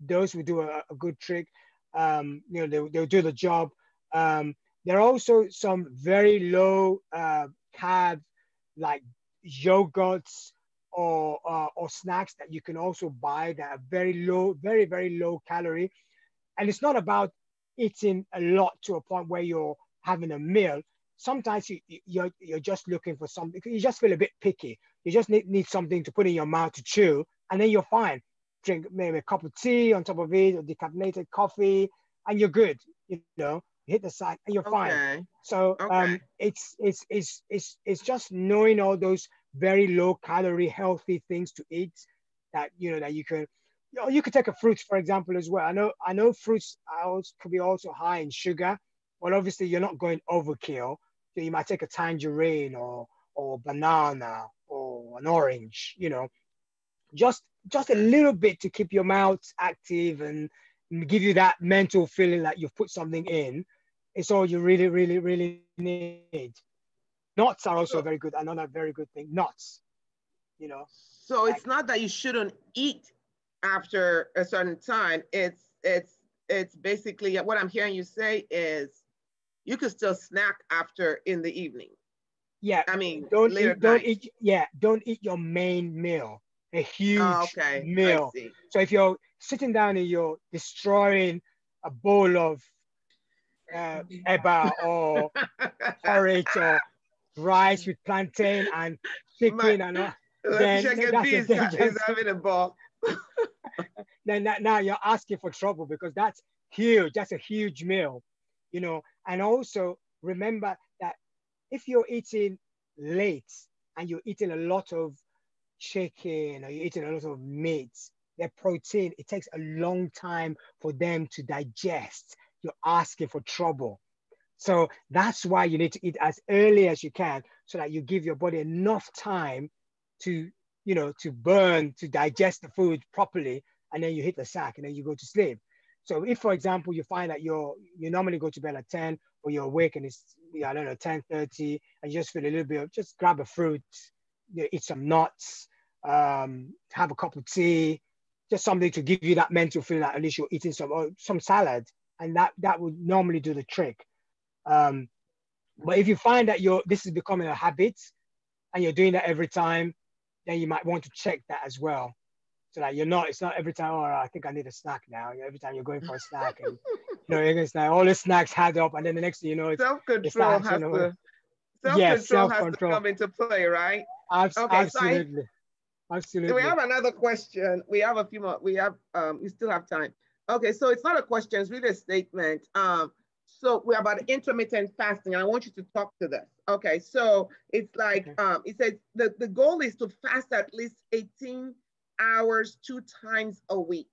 those will do a, a good trick. Um, you know, they, they'll do the job. Um, there are also some very low uh, carb, like yogurts or, uh, or snacks that you can also buy that are very low, very, very low calorie. And it's not about eating a lot to a point where you're having a meal. Sometimes you, you're, you're just looking for something, you just feel a bit picky. You just need, need something to put in your mouth to chew, and then you're fine drink maybe a cup of tea on top of it or decaffeinated coffee, and you're good. You know, hit the side and you're okay. fine. So okay. um, it's it's it's it's it's just knowing all those very low calorie healthy things to eat that you know that you can. You know, you could take a fruit, for example, as well. I know I know fruits also, could be also high in sugar, but obviously you're not going overkill. So you might take a tangerine or or banana or an orange, you know, just just a little bit to keep your mouth active and give you that mental feeling that you've put something in. It's all you really, really, really need. Nuts are also very good. Another very good thing. Nuts, you know. So like, it's not that you shouldn't eat after a certain time. It's it's it's basically what I'm hearing you say is you could still snack after in the evening. Yeah. I mean, don't eat, don't eat. Yeah, don't eat your main meal a huge oh, okay. meal. So if you're sitting down and you're destroying a bowl of uh, eba or porridge or rice with plantain and chicken My, and all, then that's is, is having a ball. then that, now you're asking for trouble because that's huge. That's a huge meal, you know. And also remember that if you're eating late and you're eating a lot of chicken or you're eating a lot of meat, their protein, it takes a long time for them to digest. You're asking for trouble. So that's why you need to eat as early as you can so that you give your body enough time to, you know, to burn, to digest the food properly, and then you hit the sack and then you go to sleep. So if, for example, you find that you're you normally go to bed at 10 or you're awake and it's I don't know 10 30 and you just feel a little bit of just grab a fruit eat some nuts, um, have a cup of tea, just something to give you that mental feeling that at least you're eating some uh, some salad, and that that would normally do the trick. Um, but if you find that you're this is becoming a habit, and you're doing that every time, then you might want to check that as well, so that you're not. It's not every time. Oh, I think I need a snack now. Every time you're going for a snack, and you know, you're going to snack. All the snacks add up, and then the next thing you know, it's self control has you know, to self-control has to come into play, right? Abs- okay, absolutely. So I, absolutely. we have another question. We have a few more. We have um we still have time. Okay, so it's not a question, it's really a statement. Um, so we're about intermittent fasting, and I want you to talk to this. Okay, so it's like okay. um, it says the, the goal is to fast at least 18 hours two times a week.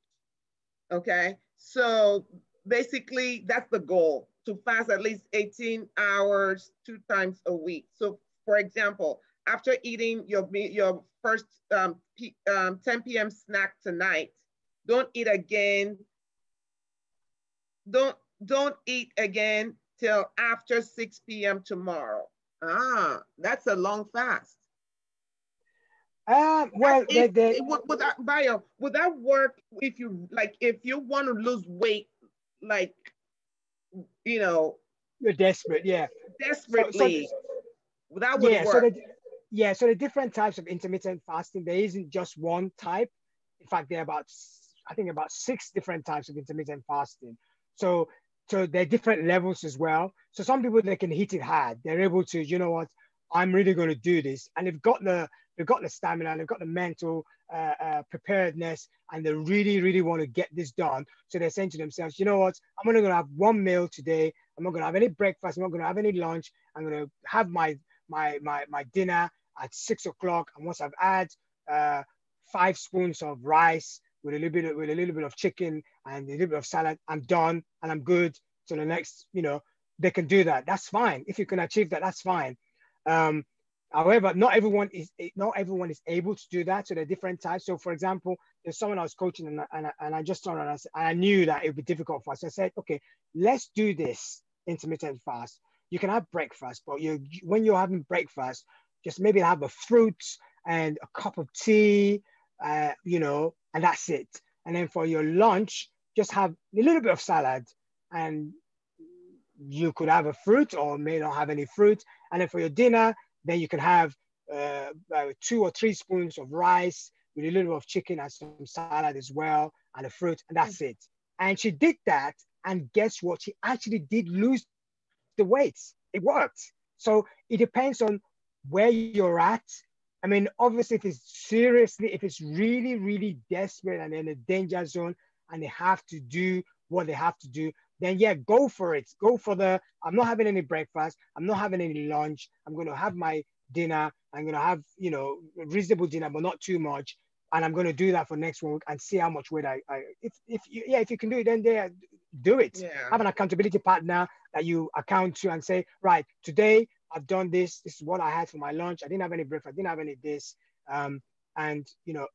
Okay, so basically that's the goal to fast at least 18 hours two times a week. So for example, after eating your your first um, P, um, 10 p.m. snack tonight, don't eat again. Don't don't eat again till after 6 p.m. tomorrow. Ah, that's a long fast. Um, well, if, they, they, would, would that bio would that work if you like if you want to lose weight, like you know, you're desperate, yeah, desperately. So, so, that would yeah, work. So the, yeah, so the different types of intermittent fasting, there isn't just one type. In fact, there are about I think about six different types of intermittent fasting. So so they're different levels as well. So some people they can hit it hard. They're able to, you know what, I'm really going to do this, and they've got the they've got the stamina, they've got the mental uh, uh, preparedness, and they really really want to get this done. So they're saying to themselves, you know what, I'm only going to have one meal today. I'm not going to have any breakfast. I'm not going to have any lunch. I'm going to have my my my my dinner at six o'clock, and once I've had uh, five spoons of rice with a little bit of, with a little bit of chicken and a little bit of salad, I'm done and I'm good. So the next, you know, they can do that. That's fine. If you can achieve that, that's fine. Um, however, not everyone is not everyone is able to do that. So there are different types. So for example, there's someone I was coaching and, and, and I just saw and I, I knew that it would be difficult for us. So I said, okay, let's do this intermittent fast. You can have breakfast, but you when you're having breakfast, just maybe have a fruit and a cup of tea, uh, you know, and that's it. And then for your lunch, just have a little bit of salad and you could have a fruit or may not have any fruit. And then for your dinner, then you can have uh, two or three spoons of rice with a little bit of chicken and some salad as well and a fruit, and that's it. And she did that, and guess what? She actually did lose the weight. It worked. So it depends on where you're at I mean, obviously, if it's seriously, if it's really, really desperate and in a danger zone and they have to do what they have to do, then yeah, go for it. Go for the, I'm not having any breakfast. I'm not having any lunch. I'm going to have my dinner. I'm going to have, you know, reasonable dinner, but not too much. And I'm going to do that for next week and see how much weight I, I if, if you, yeah, if you can do it, then there, do it. Yeah. Have an accountability partner that you account to and say, right, today I've done this. This is what I had for my lunch. I didn't have any breakfast. I didn't have any this. Um, and you know,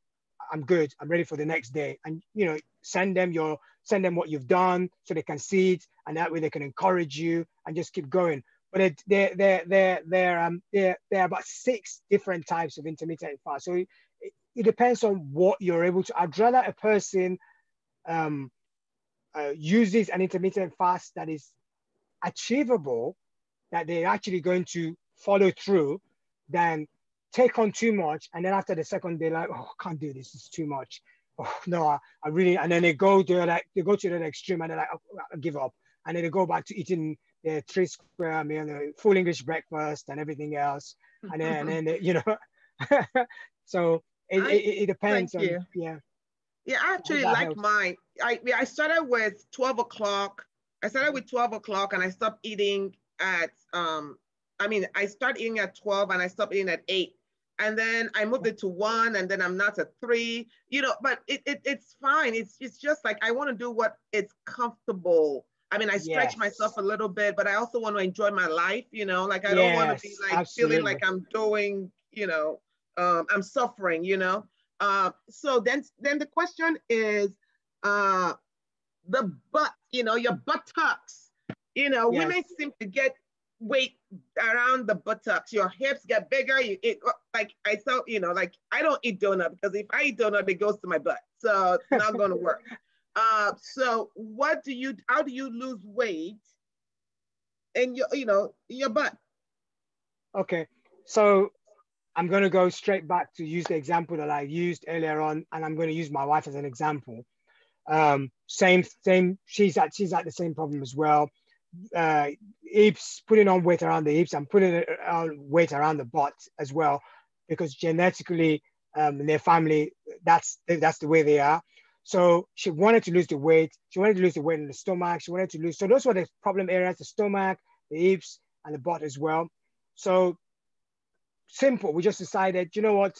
I'm good. I'm ready for the next day. And you know, send them your send them what you've done so they can see it, and that way they can encourage you and just keep going. But there, there, there, there, um, there, there are about six different types of intermittent fast. So it, it depends on what you're able to. I'd rather a person um, uh, uses an intermittent fast that is achievable that they're actually going to follow through than take on too much. And then after the second day, like, oh, I can't do this, it's too much. Oh, no, I, I really, and then they go, they're like, they go to the extreme and they're like, oh, I give up. And then they go back to eating their three square meal, the full English breakfast and everything else. And then, and then they, you know, so it, I, it, it, depends on, you. yeah. Yeah, I actually like helps. mine. I, I started with 12 o'clock. I started with 12 o'clock and I stopped eating at um I mean I start eating at 12 and I stop eating at 8 and then I moved it to one and then I'm not at three, you know, but it, it it's fine. It's it's just like I want to do what it's comfortable. I mean, I stretch yes. myself a little bit, but I also want to enjoy my life, you know, like I yes, don't want to be like absolutely. feeling like I'm doing, you know, um, I'm suffering, you know. Uh, so then then the question is uh the butt, you know, your buttocks you know, yes. women seem to get weight around the buttocks. Your hips get bigger. You eat like I saw, you know, like I don't eat donut because if I eat donut, it goes to my butt. So it's not going to work. Uh, so what do you? How do you lose weight? in your, you know, your butt. Okay, so I'm going to go straight back to use the example that I used earlier on, and I'm going to use my wife as an example. Um, same, same. She's at she's at the same problem as well uh, hips, putting on weight around the hips and putting on weight around the butt as well, because genetically um, their family, that's that's the way they are. So she wanted to lose the weight. She wanted to lose the weight in the stomach. She wanted to lose. So those were the problem areas: the stomach, the hips, and the butt as well. So simple. We just decided, you know what?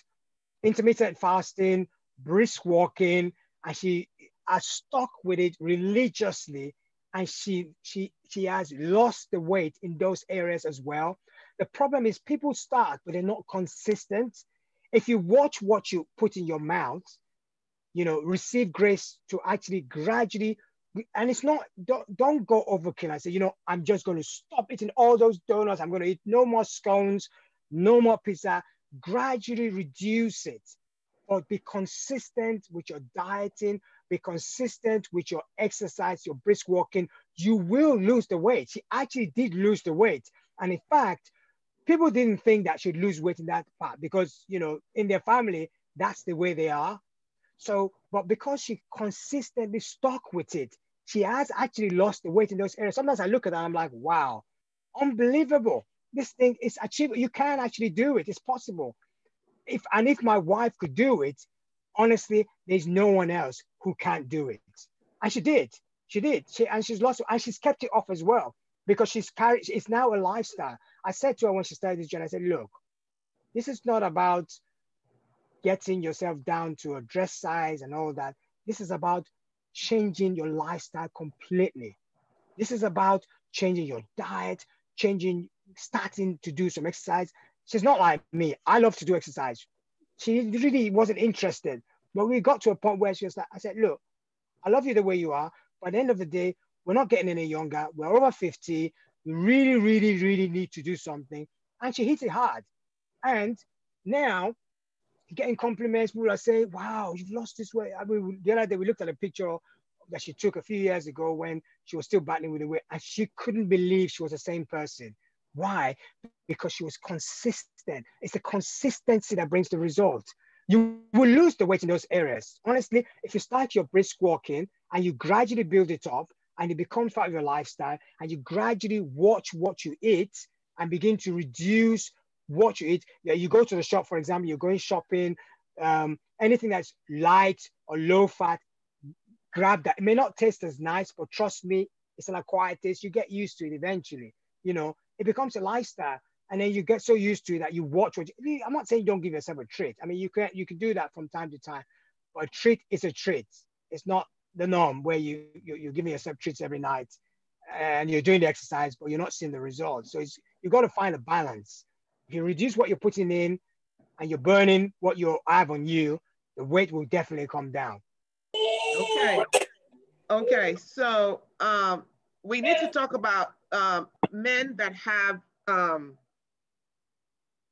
Intermittent fasting, brisk walking, and she has stuck with it religiously. And she she she has lost the weight in those areas as well. The problem is people start, but they're not consistent. If you watch what you put in your mouth, you know, receive grace to actually gradually, and it's not, don't, don't go overkill I say, you know, I'm just going to stop eating all those donuts. I'm going to eat no more scones, no more pizza. Gradually reduce it, but be consistent with your dieting, be consistent with your exercise, your brisk walking. You will lose the weight. She actually did lose the weight. And in fact, people didn't think that she'd lose weight in that part because, you know, in their family, that's the way they are. So, but because she consistently stuck with it, she has actually lost the weight in those areas. Sometimes I look at that, I'm like, wow, unbelievable. This thing is achievable. You can actually do it. It's possible. If and if my wife could do it, honestly, there's no one else who can't do it. And she did. She did. She and she's lost and she's kept it off as well because she's carried. It's now a lifestyle. I said to her when she started this journey, I said, look, this is not about getting yourself down to a dress size and all that. This is about changing your lifestyle completely. This is about changing your diet, changing, starting to do some exercise. She's not like me. I love to do exercise. She really wasn't interested. But we got to a point where she was like, I said, look, I love you the way you are. At the end of the day, we're not getting any younger. We're over 50. We really, really, really need to do something. And she hit it hard. And now getting compliments. People are saying, wow, you've lost this weight. I mean, the other day we looked at a picture that she took a few years ago when she was still battling with the weight and she couldn't believe she was the same person. Why? Because she was consistent. It's the consistency that brings the result. You will lose the weight in those areas. Honestly, if you start your brisk walking and you gradually build it up and it becomes part of your lifestyle and you gradually watch what you eat and begin to reduce what you eat. Yeah, you go to the shop, for example, you're going shopping, um, anything that's light or low fat, grab that. It may not taste as nice, but trust me, it's an acquired taste. You get used to it eventually. You know, it becomes a lifestyle. And then you get so used to it that you watch what you, I'm not saying don't give yourself a treat. I mean, you can you can do that from time to time, but a treat is a treat. It's not the norm where you, you you're giving yourself treats every night and you're doing the exercise, but you're not seeing the results. So it's you got to find a balance. If you reduce what you're putting in and you're burning what you have on you, the weight will definitely come down. Okay. Okay. So um, we need to talk about um, men that have um,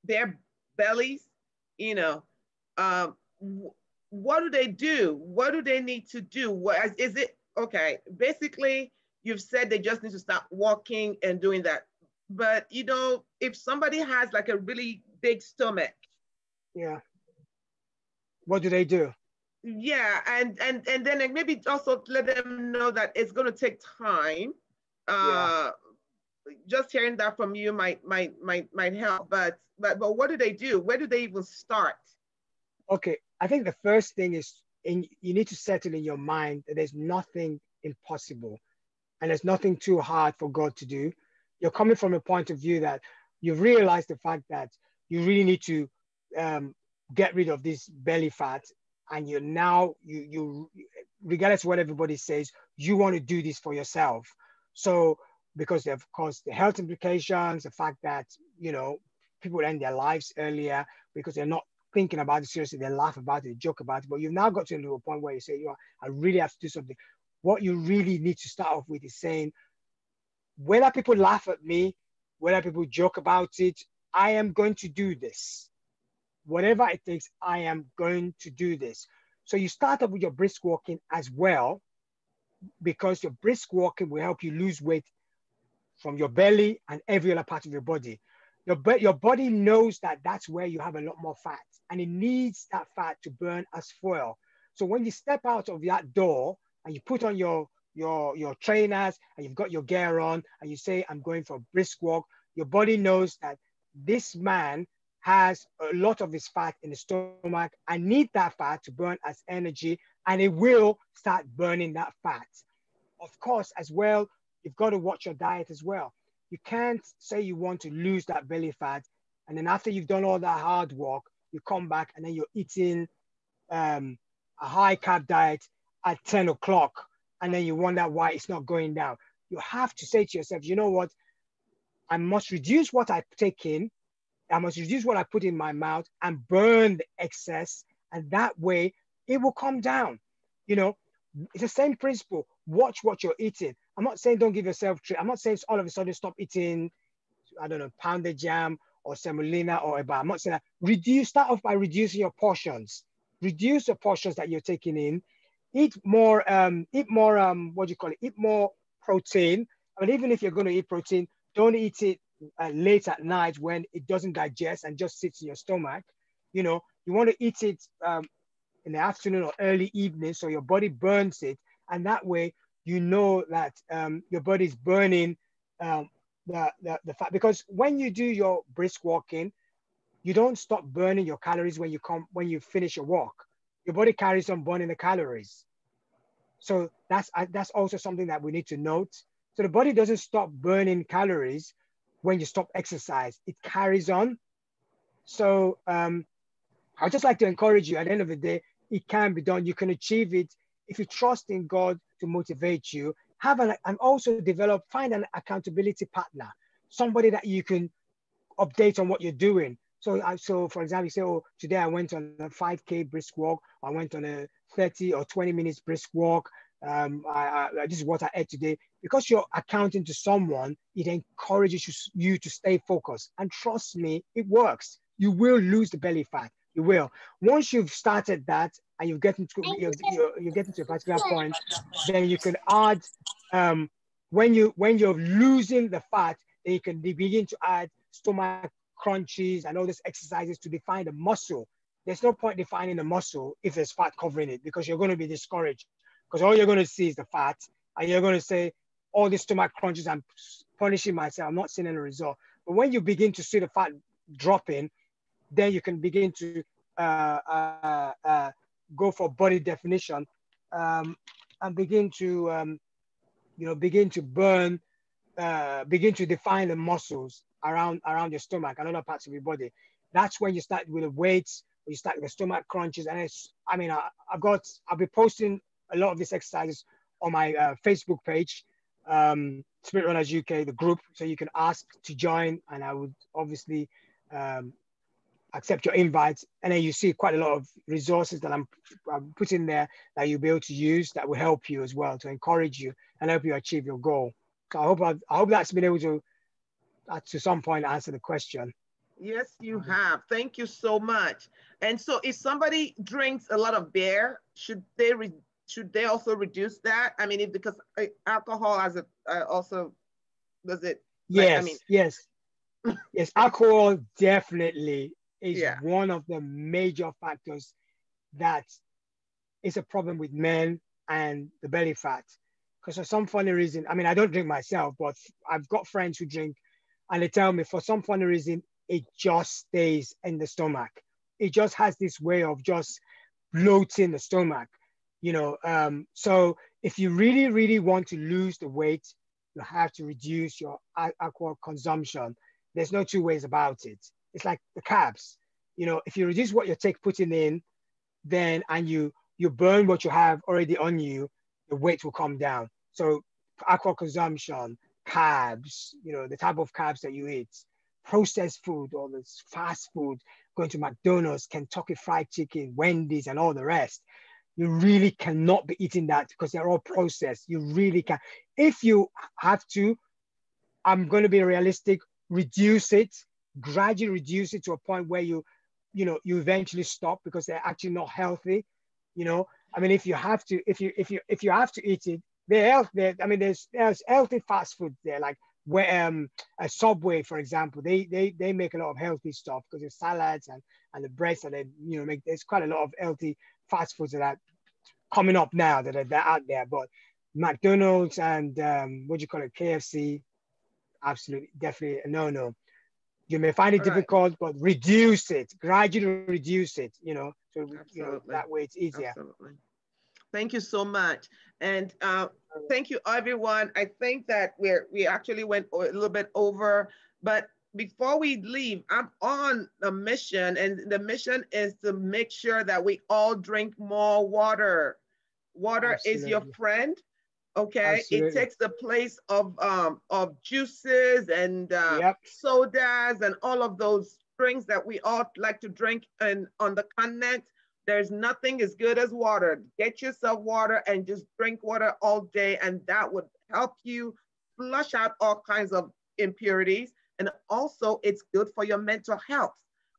their bellies, you know, um, what do they do? What do they need to do? What is it? Okay. Basically, you've said they just need to start walking and doing that. But you know, if somebody has like a really big stomach, yeah, what do they do? Yeah, and and and then maybe also let them know that it's going to take time. Uh, yeah. Just hearing that from you might might might might help. But but but what do they do? Where do they even start? Okay, I think the first thing is in, you need to settle in your mind that there's nothing impossible, and there's nothing too hard for God to do. You're coming from a point of view that you've realized the fact that you really need to um, get rid of this belly fat and you're now you you regardless of what everybody says you want to do this for yourself. So because of course the health implications the fact that you know people end their lives earlier because they're not thinking about it seriously they laugh about it joke about it but you've now got to a point where you say you know i really have to do something what you really need to start off with is saying whether people laugh at me, whether people joke about it, I am going to do this. Whatever it takes, I am going to do this. So you start up with your brisk walking as well, because your brisk walking will help you lose weight from your belly and every other part of your body. Your, your body knows that that's where you have a lot more fat and it needs that fat to burn as fuel. So when you step out of that door and you put on your your your trainers and you've got your gear on and you say i'm going for a brisk walk your body knows that this man has a lot of its fat in the stomach. I need that fat to burn as energy, and it will start burning that fat. Of course, as well, you've got to watch your diet as well. You can't say you want to lose that belly fat, and then after you've done all that hard work, you come back and then you're eating um, a high carb diet at 10 o'clock, and then you wonder why it's not going down. You have to say to yourself, you know what? I must reduce what I take in I must reduce what I put in my mouth and burn the excess. And that way it will come down. You know, it's the same principle. Watch what you're eating. I'm not saying don't give yourself treat. I'm not saying all of a sudden stop eating, I don't know, pounded yam or semolina or a bar. I'm not saying that. Reduce, start off by reducing your portions. Reduce the portions that you're taking in. Eat more, um, eat more, um, what do you call it? Eat more protein. I mean, even if you're going to eat protein, don't eat it uh, late at night when it doesn't digest and just sits in your stomach. You know, you want to eat it um, in the afternoon or early evening so your body burns it. And that way, you know that um, your body's burning um, the, the, the fat. Because when you do your brisk walking, you don't stop burning your calories when you come when you finish your walk. Your body carries on burning the calories. So that's uh, that's also something that we need to note. So the body doesn't stop burning calories when you stop exercise. It carries on. So um, I'd just like to encourage you at the end of the day, it can be done. You can achieve it if you trust in God to motivate you. Have an and also develop, find an accountability partner, somebody that you can update on what you're doing. So, so for example, you say, oh, today I went on a 5K brisk walk. I went on a 30 or 20 minutes brisk walk um, I, I, this is what I ate today. Because you're accounting to someone, it encourages you to stay focused. And trust me, it works. You will lose the belly fat. You will. Once you've started that and you're getting to you're, you're, you're getting to a particular point, then you can add um, when you when you're losing the fat, then you can begin to add stomach crunches and all these exercises to define the muscle. There's no point defining the muscle if there's fat covering it because you're going to be discouraged because all you're going to see is the fat, and you're going to say, all these stomach crunches, I'm punishing myself, I'm not seeing any result. But when you begin to see the fat dropping, then you can begin to uh, uh, uh, go for body definition um, and begin to, um, you know, begin to burn, uh, begin to define the muscles around around your stomach and other parts of your body. That's when you start with the weights, you start with the stomach crunches, and it's. I mean, I, I've got. I'll be posting a lot of these exercises on my uh, Facebook page, um, Spirit Runners UK, the group. So you can ask to join, and I would obviously um, accept your invite. And then you see quite a lot of resources that I'm, I'm putting there that you'll be able to use that will help you as well to encourage you and help you achieve your goal. So I hope I've, I hope that's been able to, uh, to some point, answer the question. Yes, you have. Thank you so much. And so, if somebody drinks a lot of beer, should they re- should they also reduce that? I mean, if, because uh, alcohol has a uh, also does it? Like, yes, I mean, yes, yes. Alcohol definitely is yeah. one of the major factors that is a problem with men and the belly fat. Because for some funny reason, I mean, I don't drink myself, but I've got friends who drink, and they tell me for some funny reason it just stays in the stomach. It just has this way of just bloating the stomach you know um, so if you really really want to lose the weight you have to reduce your alcohol consumption there's no two ways about it it's like the carbs you know if you reduce what you take putting in then and you you burn what you have already on you the weight will come down so alcohol consumption carbs you know the type of carbs that you eat processed food all this fast food going to mcdonald's kentucky fried chicken wendy's and all the rest you really cannot be eating that because they're all processed. You really can. If you have to, I'm going to be realistic, reduce it, gradually reduce it to a point where you, you know, you eventually stop because they're actually not healthy. You know, I mean, if you have to, if you, if you, if you have to eat it, they're healthy. I mean, there's, there's healthy fast food there, like where um, a Subway, for example, they, they, they make a lot of healthy stuff because there's salads and, and the breads that they, you know, make, there's quite a lot of healthy fast foods that are coming up now that are, that are out there. But McDonald's and um, what do you call it, KFC, absolutely, definitely no-no. You may find it difficult, but reduce it, gradually reduce it, you know, so you know, that way it's easier. Absolutely. Thank you so much. And uh, thank you, everyone. I think that we're, we actually went a little bit over, but before we leave, I'm on a mission, and the mission is to make sure that we all drink more water. Water Absolutely. is your friend. Okay, Absolutely. it takes the place of um, of juices and uh, yep. sodas and all of those drinks that we all like to drink and on the continent. There's nothing as good as water. Get yourself water and just drink water all day, and that would help you flush out all kinds of impurities. And also, it's good for your mental health.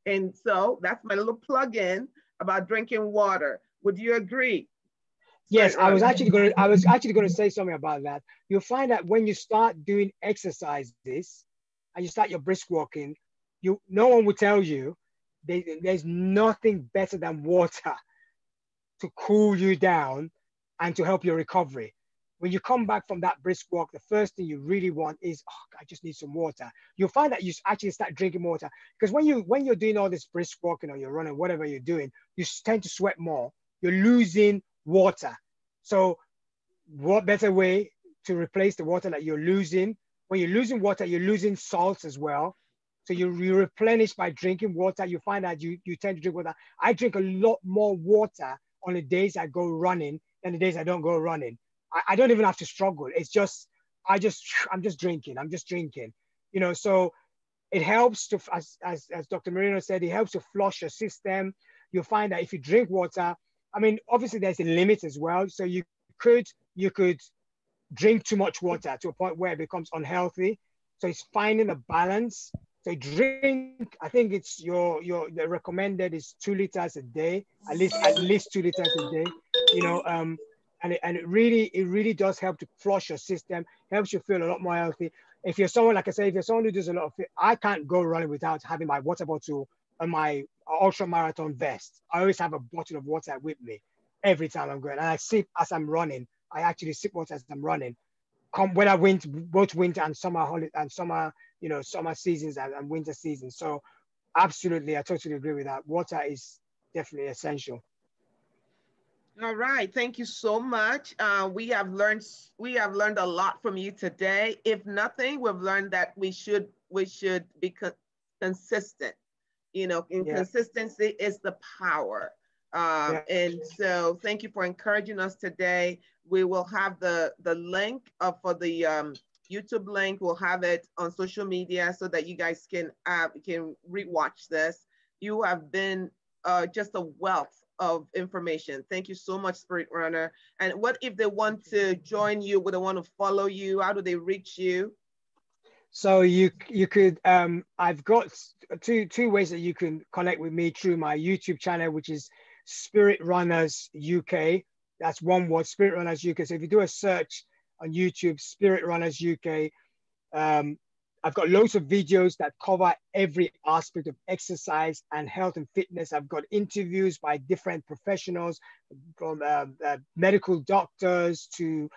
And so that's my little plug in about drinking water. Would you agree? Yes, I was actually going to, I was actually going to say something about that. You'll find that when you start doing exercises and you start your brisk walking, you no one will tell you they, there's nothing better than water to cool you down and to help your recovery. When you come back from that brisk walk, the first thing you really want is, oh, I just need some water. You'll find that you actually start drinking water because when you when you're doing all this brisk walking or you're running, whatever you're doing, you tend to sweat more. You're losing water. So, what better way to replace the water that you're losing? When you're losing water, you're losing salts as well. So you, you replenish by drinking water. You find that you, you tend to drink water. I drink a lot more water on the days I go running than the days I don't go running. I, I don't even have to struggle. It's just, I just, I'm just drinking. I'm just drinking, you know, so it helps to, as, as, as Dr. Marino said, it helps to flush your system. You'll find that if you drink water, I mean, obviously there's a limit as well. So you could, you could drink too much water to a point where it becomes unhealthy. So it's finding a balance so drink, I think it's your your the recommended is two liters a day, at least at least two liters a day. You know, um, and it, and it really it really does help to flush your system, helps you feel a lot more healthy. If you're someone like I say, if you're someone who does a lot of, I can't go running without having my water bottle and my ultra marathon vest. I always have a bottle of water with me every time I'm going, and I sip as I'm running. I actually sip water as I'm running. Come I went both winter and summer holiday and summer you know, summer seasons and, and winter seasons. So absolutely, I totally agree with that. Water is definitely essential. All right, thank you so much. Uh, we have learned we have learned a lot from you today. If nothing, we've learned that we should we should be co consistent. You know, inconsistency yeah. is the power. Um, yeah. And so, thank you for encouraging us today. We will have the the link uh, for the um, YouTube link. We'll have it on social media so that you guys can uh, can rewatch this. You have been uh, just a wealth of information. Thank you so much, Spirit Runner. And what if they want to join you? Would they want to follow you? How do they reach you? So you you could um, I've got two two ways that you can connect with me through my YouTube channel, which is Spirit Runners UK. That's one word, Spirit Runners UK. So if you do a search on YouTube, Spirit Runners UK. Um, I've got loads of videos that cover every aspect of exercise and health and fitness. I've got interviews by different professionals, from uh, uh, medical doctors to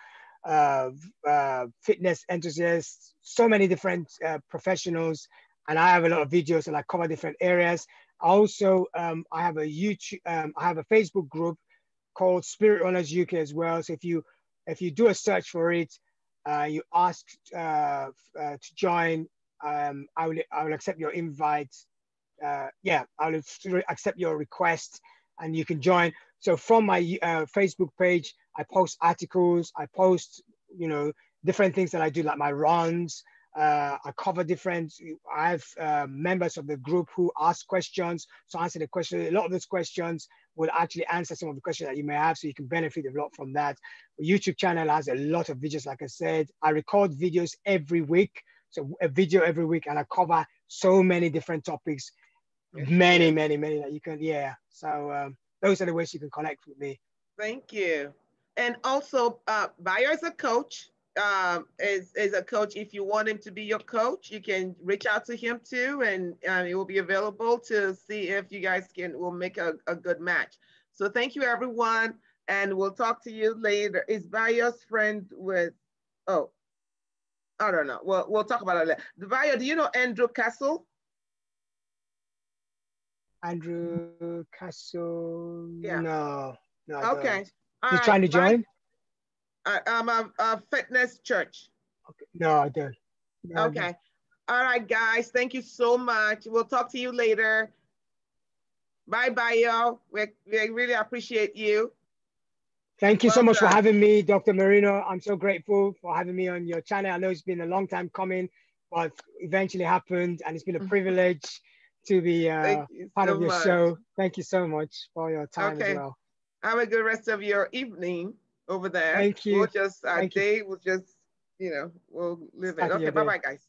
uh, uh fitness enthusiasts, so many different uh, professionals. And I have a lot of videos and I cover different areas. Also, um, I have a YouTube, um, I have a Facebook group called Spirit Runners UK as well. So if you if you do a search for it, uh, you ask uh, uh, to join, um, I will I will accept your invite. Uh, yeah, I will accept your request, and you can join. So from my uh, Facebook page, I post articles. I post, you know, different things that I do, like my runs. Uh, I cover different. I have members of the group who ask questions. So answer the question. A lot of those questions will actually answer some of the questions that you may have so you can benefit a lot from that. YouTube channel has a lot of videos, like I said. I record videos every week. So a video every week and I cover so many different topics, many, many, many that you can, yeah. So um, those are the ways you can connect with me. Thank you. And also, uh, Bayo is a coach um, is, is a coach. If you want him to be your coach, you can reach out to him too, and um, he will be available to see if you guys can will make a, a good match. So thank you, everyone, and we'll talk to you later. Is Bayo's friend with? Oh, I don't know. Well, we'll talk about it later. Bayo, do you know Andrew Castle? Andrew Castle. Yeah. No. No. Okay. All He's right, trying to join? I, am a, a fitness church. Okay. No, I don't. No, I. Okay. All right, guys. Thank you so much. We'll talk to you later. Bye bye, y'all. We, we really appreciate you. Thank you so Well much for having me, Dr. Marino. I'm so grateful for having me on your channel. I know it's been a long time coming, but eventually happened, and it's been a privilege to be uh, part so of your much. show. Thank you so much for your time Okay. as well. Have a good rest of your evening over there. Thank you. We'll just, our Thank you. day, we'll just, you know, we'll live it. Okay, bye bye, guys.